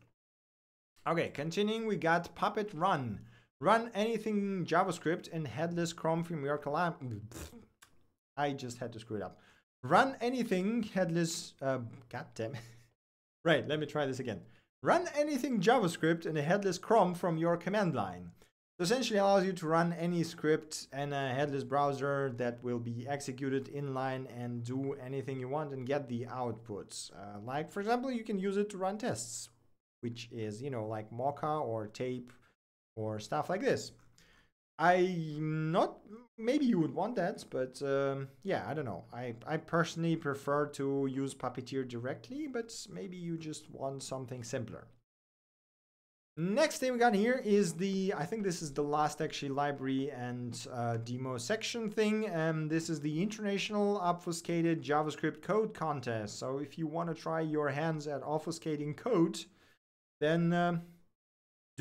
Okay, continuing, we got Puppet Run. Run anything JavaScript in headless Chrome from your calam. I just had to screw it up. Run anything headless. Uh, God damn it. right, let me try this again. Run anything JavaScript in a headless Chrome from your command line. So essentially allows you to run any script in a headless browser that will be executed inline and do anything you want and get the outputs. Uh, like, for example, you can use it to run tests, which is, you know, like Mocha or Tape or stuff like this. I'm not. Maybe you would want that, but um, yeah, I don't know. I I personally prefer to use Puppeteer directly, but maybe you just want something simpler. Next thing we got here is the, I think this is the last actually library and uh, demo section thing. And this is the International Obfuscated JavaScript Code Contest. So if you want to try your hands at obfuscating code, then uh,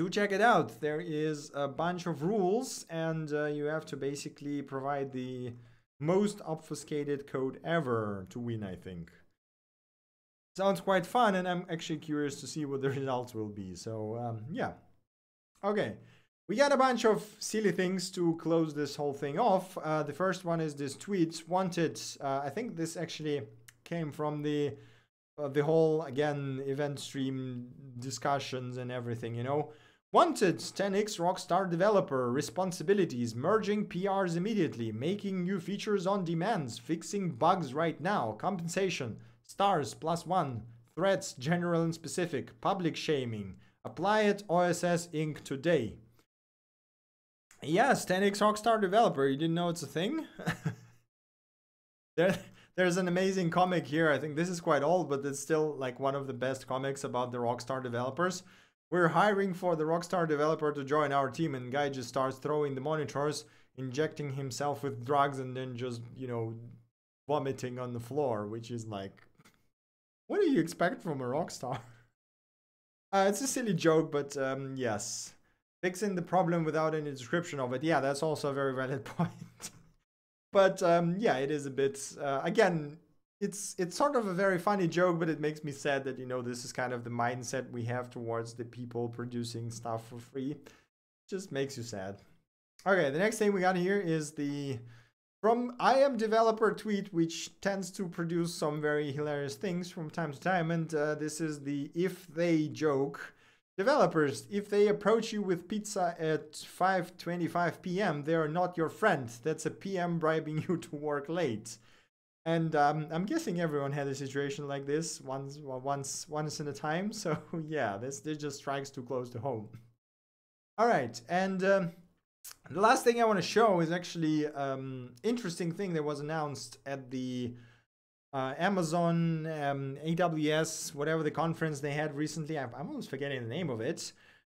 do check it out. There is a bunch of rules, and uh, you have to basically provide the most obfuscated code ever to win, I think. Sounds quite fun, and I'm actually curious to see what the results will be. So, um, yeah. Okay. We got a bunch of silly things to close this whole thing off. Uh, the first one is this tweet wanted. Uh, I think this actually came from the uh, the whole again event stream discussions and everything. You know, Wanted 10x Rockstar developer responsibilities, merging PRs immediately, making new features on demands, fixing bugs right now, compensation, stars plus one, threats general and specific, public shaming, apply it OSS Inc. today. Yes, 10x Rockstar developer, you didn't know it's a thing? there, there's an amazing comic here. I think this is quite old, but it's still like one of the best comics about the Rockstar developers we're hiring for the Rockstar developer to join our team, and guy just starts throwing the monitors, injecting himself with drugs, and then just, you know, vomiting on the floor, which is like, what do you expect from a Rockstar? Uh, it's a silly joke, but um, yes. Fixing the problem without any description of it. Yeah, that's also a very valid point. but um, yeah, it is a bit, uh, again, it's it's sort of a very funny joke, but it makes me sad that you know this is kind of the mindset we have towards the people producing stuff for free. Just makes you sad. Okay, the next thing we got here is the from I am developer tweet, which tends to produce some very hilarious things from time to time, and uh, this is the if they joke. developers, if they approach you with pizza at 5:25 p.m., they are not your friend. That's a PM bribing you to work late. And um, I'm guessing everyone had a situation like this once, once, once in a time. So yeah, this this just strikes too close to home. All right, and um, the last thing I want to show is actually um, interesting thing that was announced at the uh, Amazon, um, AWS, whatever the conference they had recently. I'm, I'm almost forgetting the name of it.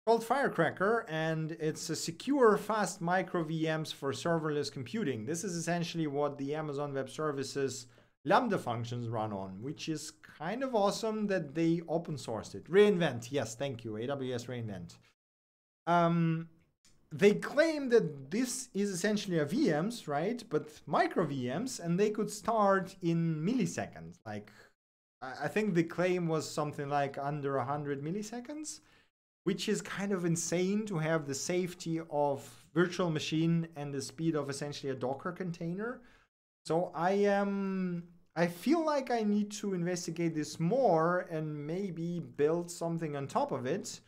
Called Firecracker, and it's a secure, fast micro VMs for serverless computing. This is essentially what the Amazon Web Services Lambda functions run on, which is kind of awesome that they open sourced it. re:Invent, yes, thank you, AWS re:Invent. Um, they claim that this is essentially a VMs, right? But micro VMs, and they could start in milliseconds. Like, I think the claim was something like under 100 milliseconds, which is kind of insane to have the safety of virtual machine and the speed of essentially a Docker container. So I am. I feel like I need to investigate this more and maybe build something on top of it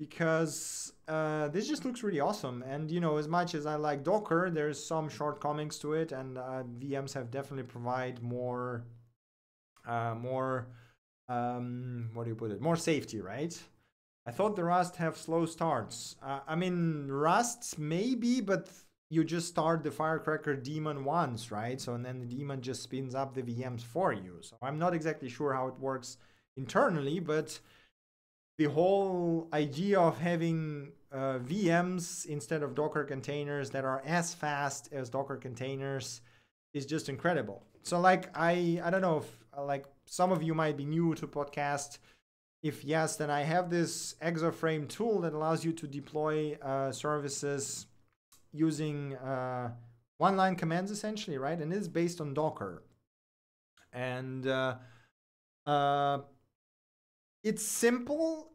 because uh, this just looks really awesome. And you know, as much as I like Docker, there's some shortcomings to it, and uh, VMs have definitely provide more, uh, more, um, what do you put it? More safety, right? I thought the Rust have slow starts. Uh, I mean, Rust maybe, but you just start the Firecracker daemon once, right? So and then the daemon just spins up the VMs for you. So I'm not exactly sure how it works internally, but the whole idea of having uh, VMs instead of Docker containers that are as fast as Docker containers is just incredible. So like I I don't know if like some of you might be new to podcast. If yes, then I have this Exoframe tool that allows you to deploy uh, services using uh, one-line commands essentially, right? And it's based on Docker. And uh, uh it's simple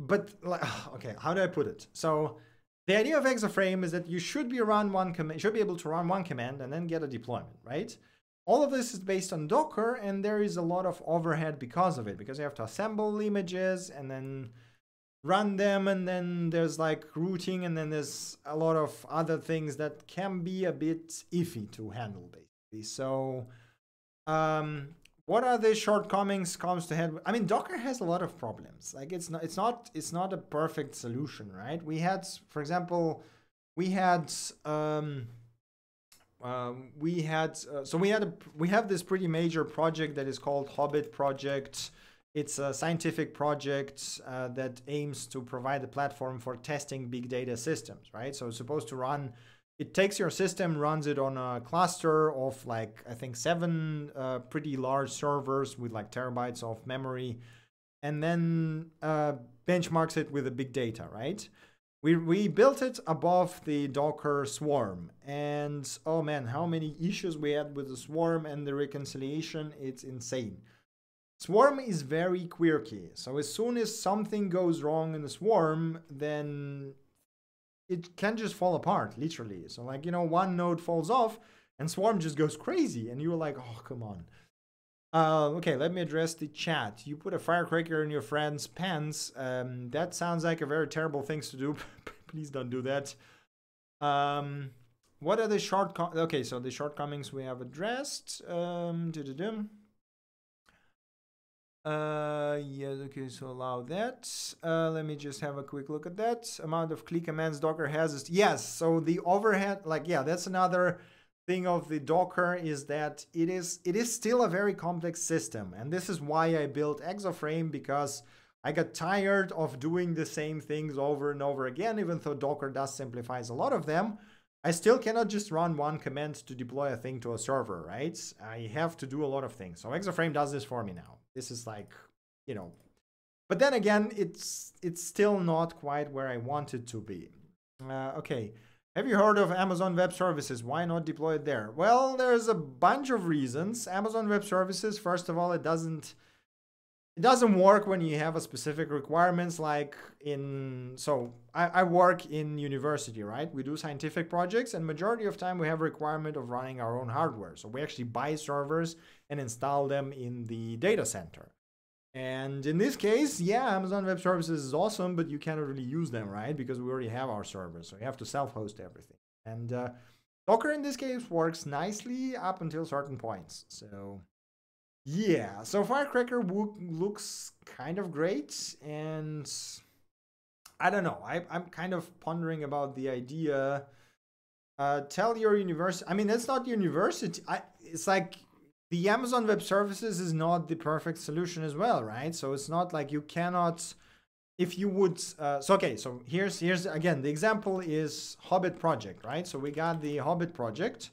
but like, okay, how do I put it? So the idea of Exoframe is that you should be run one command, should be able to run one command and then get a deployment, right? All of this is based on Docker, and there is a lot of overhead because of it, because you have to assemble images and then run them, and then there's like routing, and then there's a lot of other things that can be a bit iffy to handle, basically. So um, what are the shortcomings comes to head? I mean docker has a lot of problems. Like it's not it's not it's not a perfect solution right? We had for example we had um, um we had uh, so we had a we have this pretty major project that is called hobbit project it's a scientific project uh, that aims to provide a platform for testing big data systems right so it's supposed to run it takes your system, runs it on a cluster of like, I think seven uh, pretty large servers with like terabytes of memory, and then uh, benchmarks it with the big data, right? We, we built it above the Docker swarm. And oh man, how many issues we had with the swarm and the reconciliation, it's insane. Swarm is very quirky. So as soon as something goes wrong in the swarm, then it can just fall apart, literally. So like, you know, one node falls off and Swarm just goes crazy. And you're like, oh, come on. Uh, okay, let me address the chat. You put a firecracker in your friend's pants. Um, that sounds like a very terrible thing to do. Please don't do that. Um, what are the shortcomings? Okay, so the shortcomings we have addressed. Um, uh, yes, okay, so allow that. Uh, let me just have a quick look at that. Amount of CLI commands Docker has is, yes, so the overhead, like, yeah, that's another thing of the Docker is that it is it is still a very complex system. And this is why I built Exoframe because I got tired of doing the same things over and over again, even though Docker does simplifies a lot of them. I still cannot just run one command to deploy a thing to a server, right? I have to do a lot of things. So Exoframe does this for me now. This is like, you know, but then again, it's it's still not quite where I want it to be. Uh, okay, have you heard of Amazon Web Services? Why not deploy it there? Well, there's a bunch of reasons. Amazon Web Services, first of all, it doesn't it doesn't work when you have a specific requirements like in so I, I work in university right we do scientific projects and majority of time we have requirement of running our own hardware so we actually buy servers and install them in the data center And in this case, yeah, Amazon Web Services is awesome, but you cannot really use them, right? Because we already have our servers, so you have to self-host everything. And uh, Docker in this case works nicely up until certain points. So yeah, so Firecracker looks kind of great, and I don't know. I, I'm kind of pondering about the idea. Uh, tell your university. I mean, that's not university. I, it's like the Amazon Web Services is not the perfect solution as well, right? So it's not like you cannot, if you would. Uh, so okay, so here's here's again the example is Hobbit project, right? So we got the Hobbit project.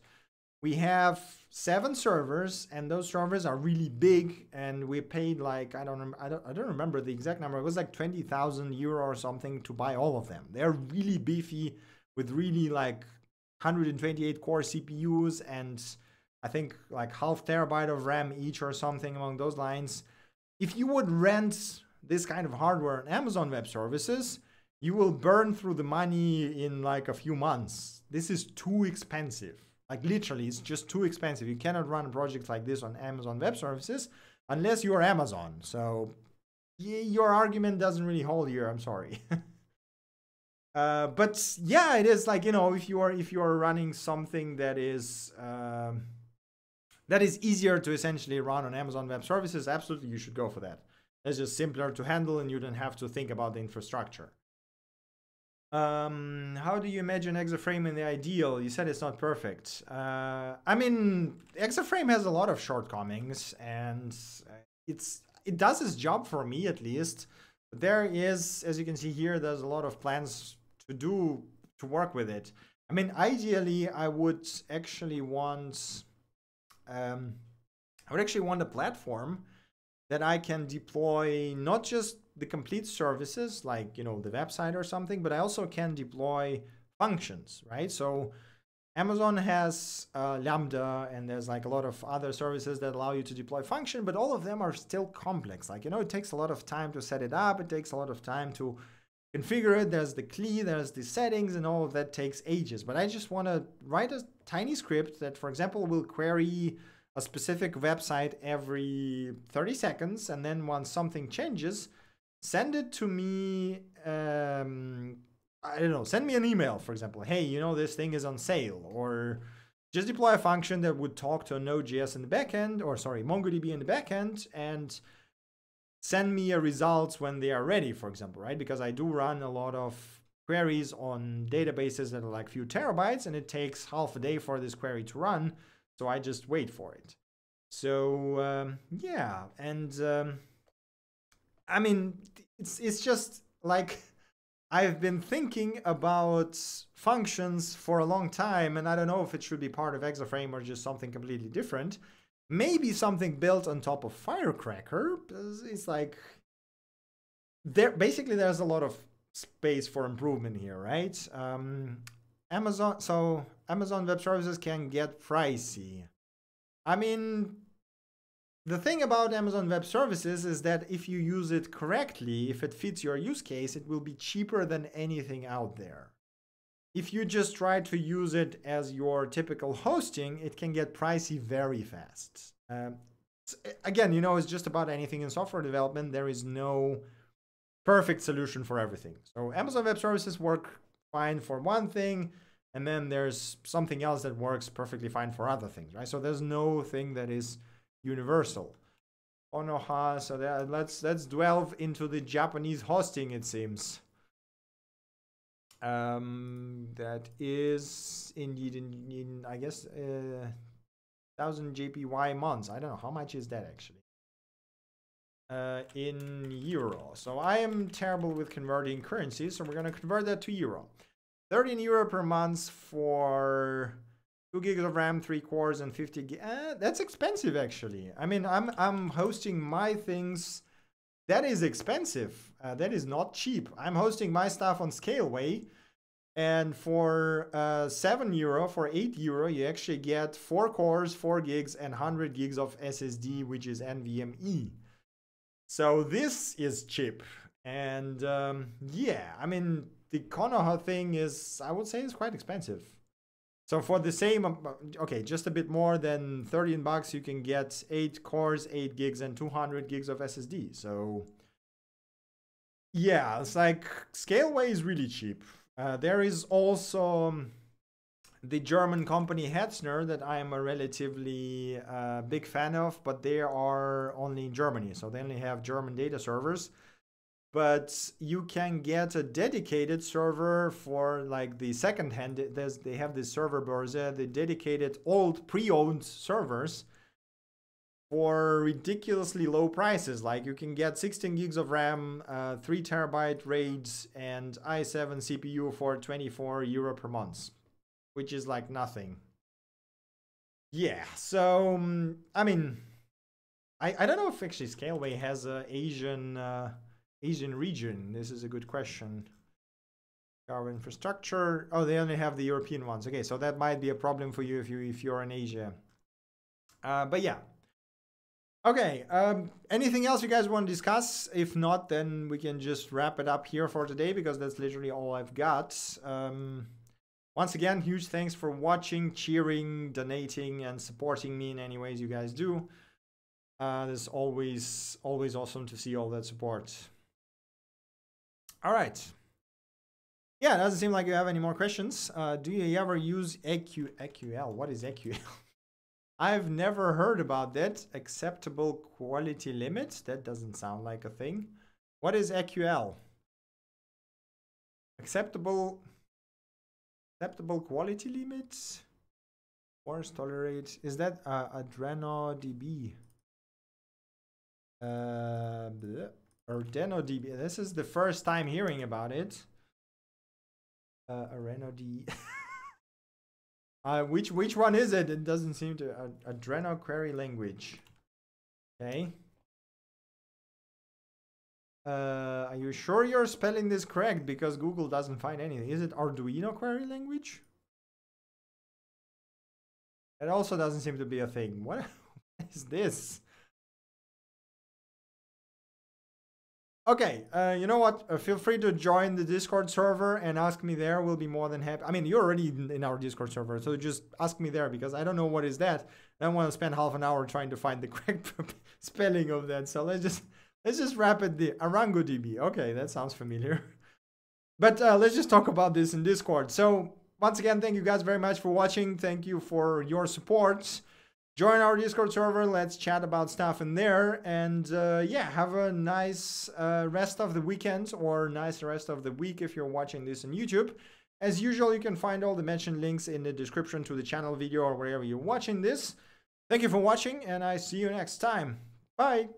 We have seven servers, and those servers are really big, and we paid like I don't I don't I don't remember the exact number. It was like twenty thousand euro or something to buy all of them. They're really beefy with really like 128 core CPUs and I think like half terabyte of RAM each or something along those lines. If you would rent this kind of hardware on Amazon Web Services, you will burn through the money in like a few months. This is too expensive. Like literally, it's just too expensive. You cannot run a project like this on Amazon Web Services unless you are Amazon. So your argument doesn't really hold here. I'm sorry. uh, but yeah, it is like you know if you are if you are running something that is. Um, that is easier to essentially run on Amazon Web Services, absolutely you should go for that. It's just simpler to handle and you don't have to think about the infrastructure. Um, how do you imagine Exoframe in the ideal? You said it's not perfect. Uh, I mean, Exoframe has a lot of shortcomings and it's it does its job for me at least. But there is, as you can see here, there's a lot of plans to do to work with it. I mean, ideally, I would actually want um, I would actually want a platform that I can deploy not just the complete services like you know the website or something, but I also can deploy functions, right? So Amazon has uh, Lambda and there's like a lot of other services that allow you to deploy function, but all of them are still complex. Like, you know, it takes a lot of time to set it up. It takes a lot of time to configure it. There's the CLI, there's the settings and all of that takes ages. But I just want to write a tiny script that, for example, will query a specific website every 30 seconds. And then once something changes, send it to me. Um, I don't know, send me an email, for example. Hey, you know, this thing is on sale. Or just deploy a function that would talk to a Node.js in the backend, or sorry, MongoDB in the backend, and send me a results when they are ready, for example, right? Because I do run a lot of queries on databases that are like few terabytes and it takes half a day for this query to run. So I just wait for it. So um, yeah, and um, I mean, it's it's just like I've been thinking about functions for a long time, and I don't know if it should be part of Exoframe or just something completely different. Maybe something built on top of Firecracker. It's like there basically there's a lot of space for improvement here, right? Um, Amazon, so Amazon Web Services can get pricey. I mean, the thing about Amazon Web Services is that if you use it correctly, if it fits your use case, it will be cheaper than anything out there. If you just try to use it as your typical hosting, it can get pricey very fast. Um, again, you know, it's just about anything in software development. There is no perfect solution for everything. So Amazon Web Services work fine for one thing, and then there's something else that works perfectly fine for other things, right? So there's no thing that is universal. ConoHa, so that, let's let's delve into the Japanese hosting. It seems. Um, that is indeed in, in I guess uh, thousand JPY months. I don't know how much is that actually uh, in euro. So I am terrible with converting currencies, so we're to convert that to euro. 13 euro per month for 2 gigs of RAM, 3 cores, and 50 gig. Eh, that's expensive, actually. I mean, I'm, I'm hosting my things. That is expensive. Uh, that is not cheap. I'm hosting my stuff on Scaleway. And for uh, 7 euro, for 8 euro, you actually get 4 cores, 4 gigs, and 100 gigs of SSD, which is NVMe. So this is cheap. And um, yeah, I mean, the ConoHa thing is, I would say, is quite expensive. So for the same, um, okay, just a bit more than 13 bucks, you can get 8 cores, 8 gigs, and 200 gigs of SSD. So yeah, it's like Scaleway is really cheap. Uh, there is also um, the German company Hetzner that I am a relatively uh, big fan of, but they are only in Germany. So they only have German data servers but you can get a dedicated server for like the second hand they have this server börse the dedicated old pre-owned servers for ridiculously low prices like you can get 16 gigs of ram uh, 3 terabyte raids and i7 cpu for 24 euro per month which is like nothing yeah so um, i mean I, I don't know if actually scaleway has a asian uh, Asian region? This is a good question. Our infrastructure. Oh, they only have the European ones. Okay, so that might be a problem for you if you if you're in Asia. Uh, but yeah. Okay. Um, anything else you guys want to discuss? If not, then we can just wrap it up here for today because that's literally all I've got. Um, once again, huge thanks for watching, cheering, donating, and supporting me in any ways you guys do. Uh, it's always always awesome to see all that support. All right. Yeah, it doesn't seem like you have any more questions. Uh, do you ever use AQ, AQL? What is AQL? I've never heard about that. Acceptable quality limit? That doesn't sound like a thing. What is AQL? Acceptable acceptable quality limits? Force tolerate. Is that uh, AdrenoDB? Uh, bleh. DB. This is the first time hearing about it. Uh, ArenoD. uh, which which one is it? It doesn't seem to. Uh, Adreno query language. Okay. Uh, are you sure you're spelling this correct? Because Google doesn't find anything. Is it Arduino query language? It also doesn't seem to be a thing. What is this? Okay, uh, you know what? Uh, feel free to join the Discord server and ask me there. We'll be more than happy. I mean, you're already in our Discord server, so just ask me there because I don't know what is that. I don't want to spend half an hour trying to find the correct spelling of that. So let's just let's just wrap it the ArangoDB. Okay, that sounds familiar. But uh, let's just talk about this in Discord. So once again, thank you guys very much for watching. Thank you for your support join our Discord server. Let's chat about stuff in there. And uh, yeah, have a nice uh, rest of the weekend or nice rest of the week if you're watching this on YouTube. As usual, you can find all the mentioned links in the description to the channel video or wherever you're watching this. Thank you for watching, and I see you next time. Bye!